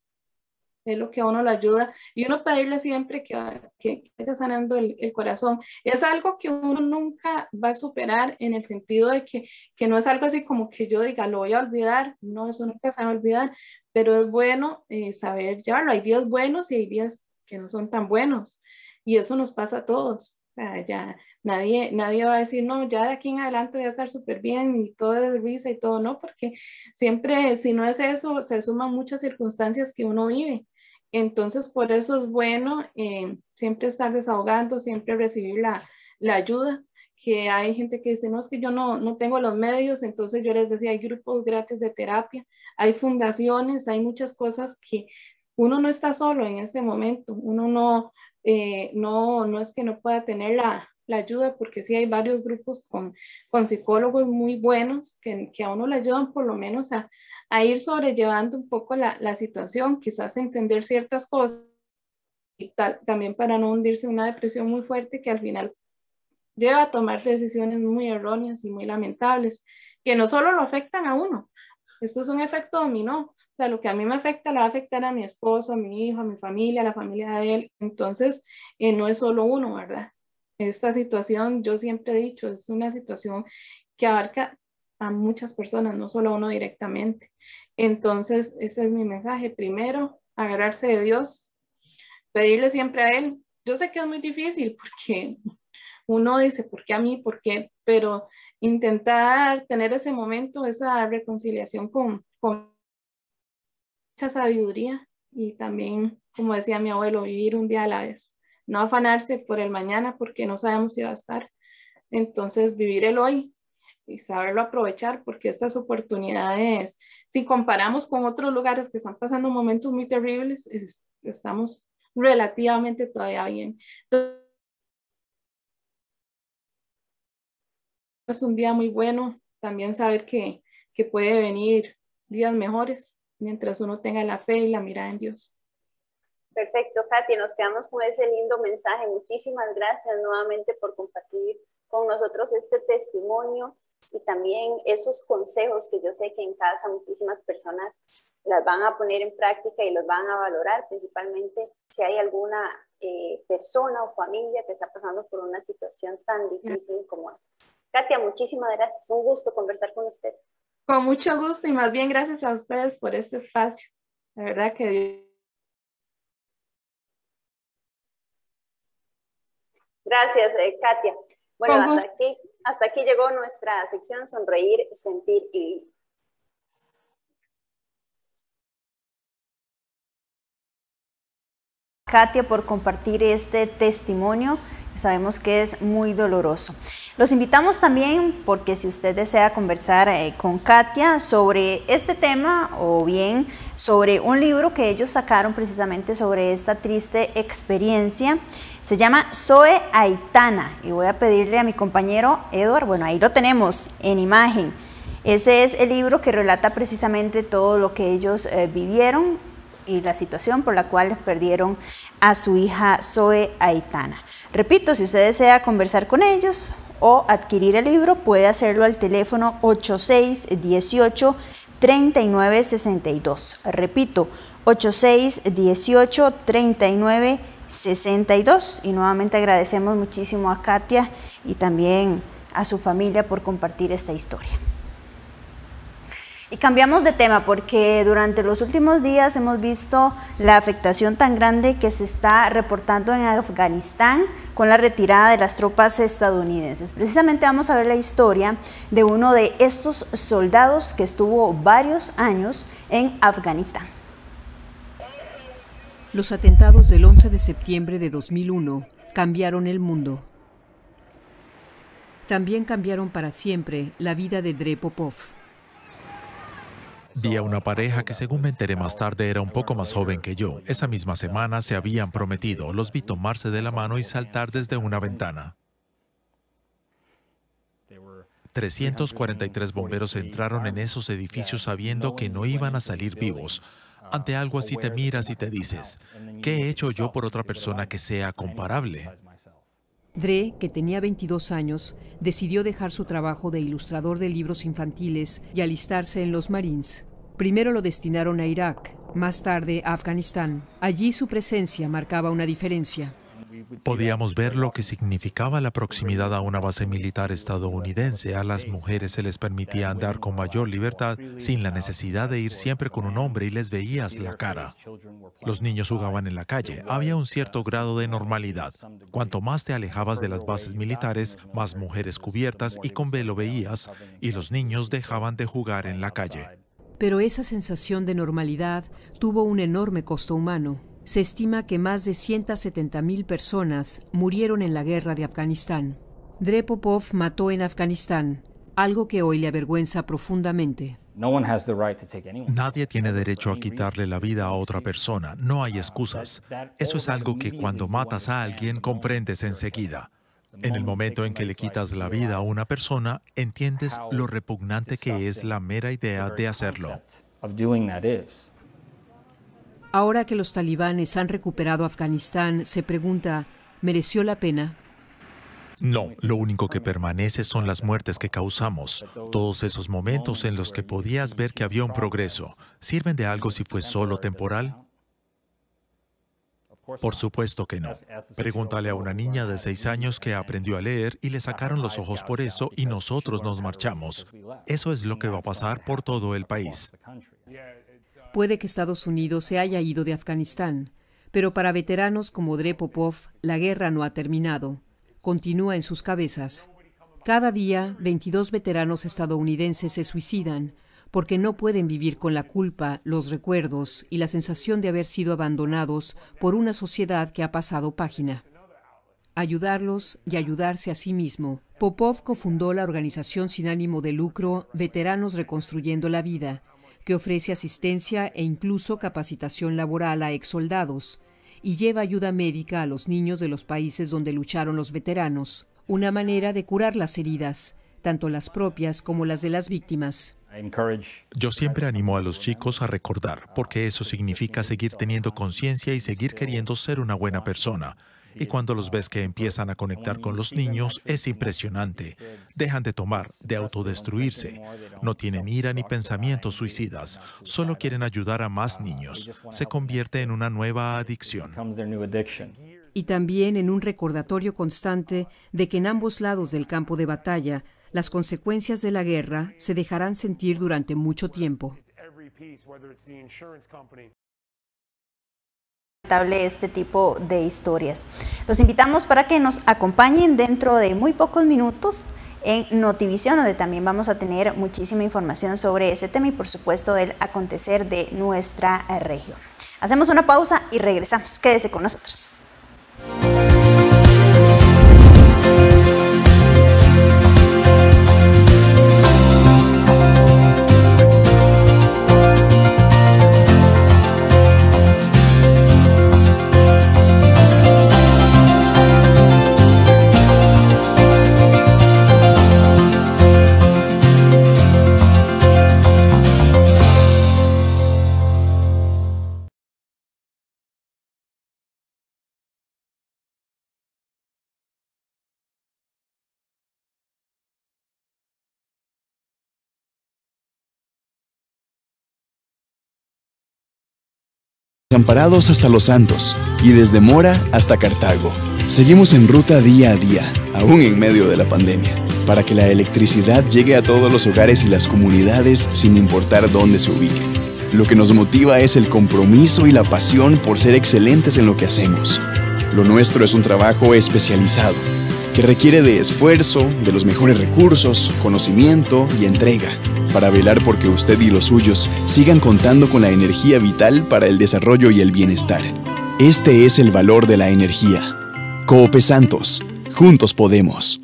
es lo que a uno le ayuda y uno pedirle siempre que, que vaya sanando el, el, corazón. Es algo que uno nunca va a superar en el sentido de que, que no es algo así como que yo diga, lo voy a olvidar, no, eso nunca se va a olvidar, pero es bueno eh, saber llevarlo. Hay días buenos y hay días que no son tan buenos y eso nos pasa a todos. O sea, ya Nadie, nadie va a decir, no, ya de aquí en adelante voy a estar súper bien y todo es risa y todo, no, porque siempre, si no es eso, se suman muchas circunstancias que uno vive. Entonces, por eso es bueno eh, siempre estar desahogando, siempre recibir la, la, ayuda, que hay gente que dice, no, es que yo no, no tengo los medios, entonces yo les decía, hay grupos gratis de terapia, hay fundaciones, hay muchas cosas que uno no está solo en este momento, uno no, eh, no, no es que no pueda tener la, la ayuda, porque sí hay varios grupos con, con psicólogos muy buenos que, que, a uno le ayudan por lo menos a, a ir sobrellevando un poco la, la, situación, quizás entender ciertas cosas también para no hundirse en una depresión muy fuerte que al final lleva a tomar decisiones muy erróneas y muy lamentables, que no solo lo afectan a uno, esto es un efecto dominó, o sea, lo que a mí me afecta le va a afectar a mi esposo, a mi hijo, a mi familia, a la familia de él. Entonces, eh, no es solo uno, ¿verdad? esta situación, yo siempre he dicho, es una situación que abarca a muchas personas, no solo a uno directamente. Entonces, ese es mi mensaje. Primero, agarrarse de Dios, pedirle siempre a Él. Yo sé que es muy difícil porque uno dice, ¿por qué a mí? ¿Por qué? Pero intentar tener ese momento, esa reconciliación con, con mucha sabiduría y también, como decía mi abuelo, vivir un día a la vez no afanarse por el mañana porque no sabemos si va a estar. Entonces, vivir el hoy y saberlo aprovechar porque estas oportunidades, si comparamos con otros lugares que están pasando momentos muy terribles, estamos relativamente todavía bien. es un día muy bueno, también saber que, que puede venir días mejores mientras uno tenga la fe y la mirada en Dios. Perfecto, Katy, nos quedamos con ese lindo mensaje. Muchísimas gracias nuevamente por compartir con nosotros este testimonio y también esos consejos que yo sé que en casa muchísimas personas las van a poner en práctica y los van a valorar, principalmente si hay alguna eh, persona o familia que está pasando por una situación tan difícil como esta. Katia, muchísimas gracias. Un gusto conversar con usted. Con mucho gusto y más bien gracias a ustedes por este espacio. La verdad que Gracias, eh, Katia. Bueno, hasta aquí, hasta aquí llegó nuestra sección Sonreír, Sentir y Vivir. Katia por compartir este testimonio sabemos que es muy doloroso. Los invitamos también porque si usted desea conversar eh, con Katia sobre este tema o bien sobre un libro que ellos sacaron precisamente sobre esta triste experiencia, se llama Zoe Aitana y voy a pedirle a mi compañero Edward, bueno ahí lo tenemos en imagen. Ese es el libro que relata precisamente todo lo que ellos eh, vivieron y la situación por la cual perdieron a su hija Zoe Aitana. Repito, si usted desea conversar con ellos o adquirir el libro, puede hacerlo al teléfono 8618 3962. Repito, 8618 3962. Y nuevamente agradecemos muchísimo a Katia y también a su familia por compartir esta historia. Y cambiamos de tema porque durante los últimos días hemos visto la afectación tan grande que se está reportando en Afganistán con la retirada de las tropas estadounidenses. Precisamente vamos a ver la historia de uno de estos soldados que estuvo varios años en Afganistán. Los atentados del 11 de septiembre de 2001 cambiaron el mundo. También cambiaron para siempre la vida de Dre Popov. Vi a una pareja que según me enteré más tarde era un poco más joven que yo. Esa misma semana se habían prometido. Los vi tomarse de la mano y saltar desde una ventana. 343 bomberos entraron en esos edificios sabiendo que no iban a salir vivos. Ante algo así te miras y te dices, ¿qué he hecho yo por otra persona que sea comparable? Dre, que tenía 22 años, decidió dejar su trabajo de ilustrador de libros infantiles y alistarse en los Marines. Primero lo destinaron a Irak, más tarde a Afganistán. Allí su presencia marcaba una diferencia. Podíamos ver lo que significaba la proximidad a una base militar estadounidense. A las mujeres se les permitía andar con mayor libertad sin la necesidad de ir siempre con un hombre y les veías la cara. Los niños jugaban en la calle. Había un cierto grado de normalidad. Cuanto más te alejabas de las bases militares, más mujeres cubiertas y con velo veías y los niños dejaban de jugar en la calle. Pero esa sensación de normalidad tuvo un enorme costo humano. Se estima que más de 170.000 personas murieron en la guerra de Afganistán. Dre Popov mató en Afganistán, algo que hoy le avergüenza profundamente. Nadie tiene derecho a quitarle la vida a otra persona, no hay excusas. Eso es algo que cuando matas a alguien comprendes enseguida. En el momento en que le quitas la vida a una persona, entiendes lo repugnante que es la mera idea de hacerlo. Ahora que los talibanes han recuperado Afganistán, se pregunta, ¿mereció la pena? No, lo único que permanece son las muertes que causamos. Todos esos momentos en los que podías ver que había un progreso, ¿sirven de algo si fue solo temporal? Por supuesto que no. Pregúntale a una niña de seis años que aprendió a leer y le sacaron los ojos por eso y nosotros nos marchamos. Eso es lo que va a pasar por todo el país. Puede que Estados Unidos se haya ido de Afganistán, pero para veteranos como Dre Popov, la guerra no ha terminado. Continúa en sus cabezas. Cada día, 22 veteranos estadounidenses se suicidan porque no pueden vivir con la culpa, los recuerdos y la sensación de haber sido abandonados por una sociedad que ha pasado página. Ayudarlos y ayudarse a sí mismo. Popov cofundó la organización sin ánimo de lucro Veteranos Reconstruyendo la Vida, que ofrece asistencia e incluso capacitación laboral a exsoldados y lleva ayuda médica a los niños de los países donde lucharon los veteranos, una manera de curar las heridas, tanto las propias como las de las víctimas. Yo siempre animo a los chicos a recordar, porque eso significa seguir teniendo conciencia y seguir queriendo ser una buena persona. Y cuando los ves que empiezan a conectar con los niños, es impresionante. Dejan de tomar, de autodestruirse. No tienen ira ni pensamientos suicidas. Solo quieren ayudar a más niños. Se convierte en una nueva adicción. Y también en un recordatorio constante de que en ambos lados del campo de batalla, las consecuencias de la guerra se dejarán sentir durante mucho tiempo. Este tipo de historias. Los invitamos para que nos acompañen dentro de muy pocos minutos en Notivisión, donde también vamos a tener muchísima información sobre ese tema y por supuesto del acontecer de nuestra región. Hacemos una pausa y regresamos. Quédese con nosotros. Desamparados hasta Los Santos y desde Mora hasta Cartago. Seguimos en ruta día a día, aún en medio de la pandemia, para que la electricidad llegue a todos los hogares y las comunidades sin importar dónde se ubiquen. Lo que nos motiva es el compromiso y la pasión por ser excelentes en lo que hacemos. Lo nuestro es un trabajo especializado que requiere de esfuerzo, de los mejores recursos, conocimiento y entrega para velar porque usted y los suyos sigan contando con la energía vital para el desarrollo y el bienestar. Este es el valor de la energía. Coope Santos, juntos podemos.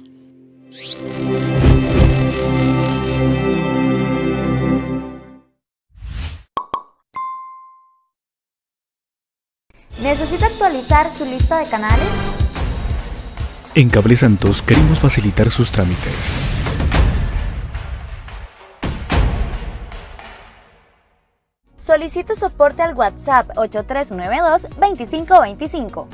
¿Necesita actualizar su lista de canales? En Cable Santos queremos facilitar sus trámites. Solicite soporte al WhatsApp 8392-2525.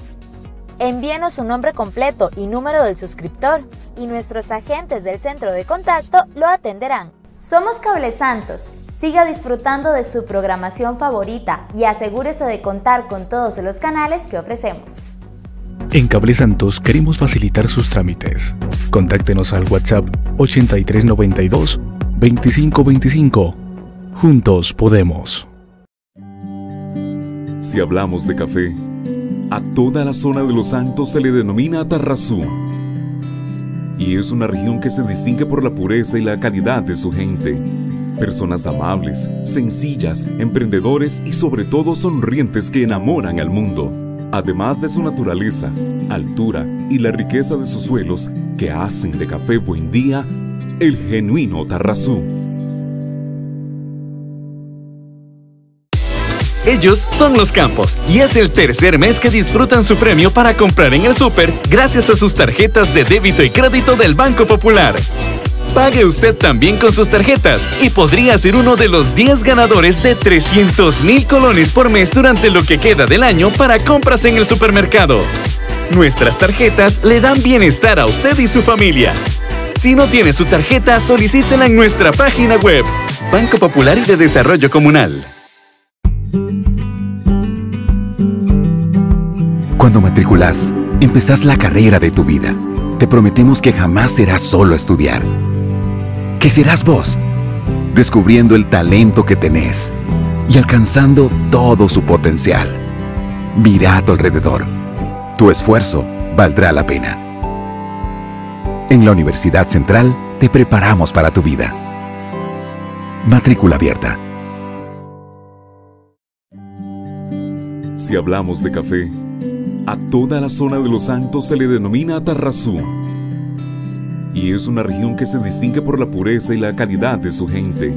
Envíenos su nombre completo y número del suscriptor y nuestros agentes del centro de contacto lo atenderán. Somos Cable Santos. Siga disfrutando de su programación favorita y asegúrese de contar con todos los canales que ofrecemos. En Cable Santos queremos facilitar sus trámites. Contáctenos al WhatsApp 8392 2525. Juntos podemos. Si hablamos de café, a toda la zona de los Santos se le denomina Tarrazú. Y es una región que se distingue por la pureza y la calidad de su gente. Personas amables, sencillas, emprendedores y sobre todo sonrientes que enamoran al mundo. Además de su naturaleza, altura y la riqueza de sus suelos que hacen de Café Buen Día el genuino Tarrazú. Ellos son los Campos y es el tercer mes que disfrutan su premio para comprar en el súper gracias a sus tarjetas de débito y crédito del Banco Popular. Pague usted también con sus tarjetas y podría ser uno de los 10 ganadores de 300 mil colones por mes durante lo que queda del año para compras en el supermercado. Nuestras tarjetas le dan bienestar a usted y su familia. Si no tiene su tarjeta, solicítela en nuestra página web, Banco Popular y de Desarrollo Comunal. Cuando matriculás, empezás la carrera de tu vida. Te prometemos que jamás serás solo estudiar. Que serás vos, descubriendo el talento que tenés y alcanzando todo su potencial. Mira a tu alrededor. Tu esfuerzo valdrá la pena. En la Universidad Central te preparamos para tu vida. Matrícula abierta. Si hablamos de café, a toda la zona de los Santos se le denomina Tarrazú. Y es una región que se distingue por la pureza y la calidad de su gente.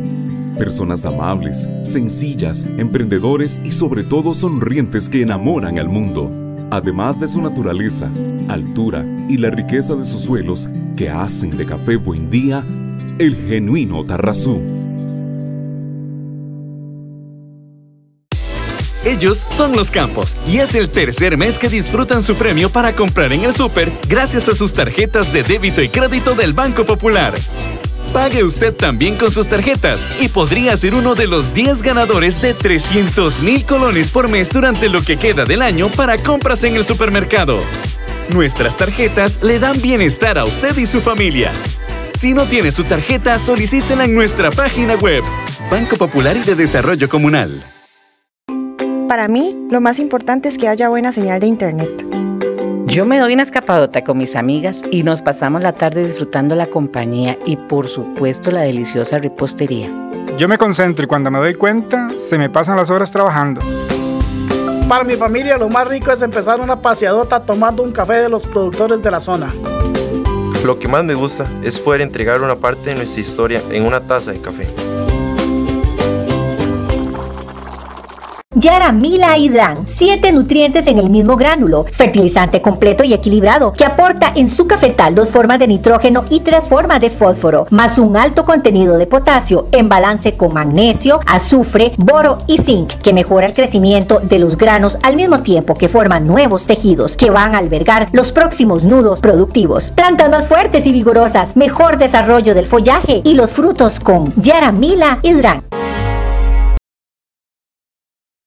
Personas amables, sencillas, emprendedores y sobre todo sonrientes que enamoran al mundo. Además de su naturaleza, altura y la riqueza de sus suelos que hacen de Café Buen Día el genuino Tarrazú. Ellos son los Campos y es el tercer mes que disfrutan su premio para comprar en el súper gracias a sus tarjetas de débito y crédito del Banco Popular. Pague usted también con sus tarjetas y podría ser uno de los 10 ganadores de 300 mil colones por mes durante lo que queda del año para compras en el supermercado. Nuestras tarjetas le dan bienestar a usted y su familia. Si no tiene su tarjeta, solicítela en nuestra página web, Banco Popular y de Desarrollo Comunal. Para mí, lo más importante es que haya buena señal de internet. Yo me doy una escapadota con mis amigas y nos pasamos la tarde disfrutando la compañía y por supuesto la deliciosa repostería. Yo me concentro y cuando me doy cuenta, se me pasan las horas trabajando. Para mi familia lo más rico es empezar una paseadota tomando un café de los productores de la zona. Lo que más me gusta es poder entregar una parte de nuestra historia en una taza de café. Yaramila Hidran, siete nutrientes en el mismo gránulo, fertilizante completo y equilibrado, que aporta en su cafetal dos formas de nitrógeno y tres formas de fósforo, más un alto contenido de potasio en balance con magnesio, azufre, boro y zinc, que mejora el crecimiento de los granos al mismo tiempo que forman nuevos tejidos que van a albergar los próximos nudos productivos. Plantas más fuertes y vigorosas, mejor desarrollo del follaje y los frutos con Yaramila Hidran.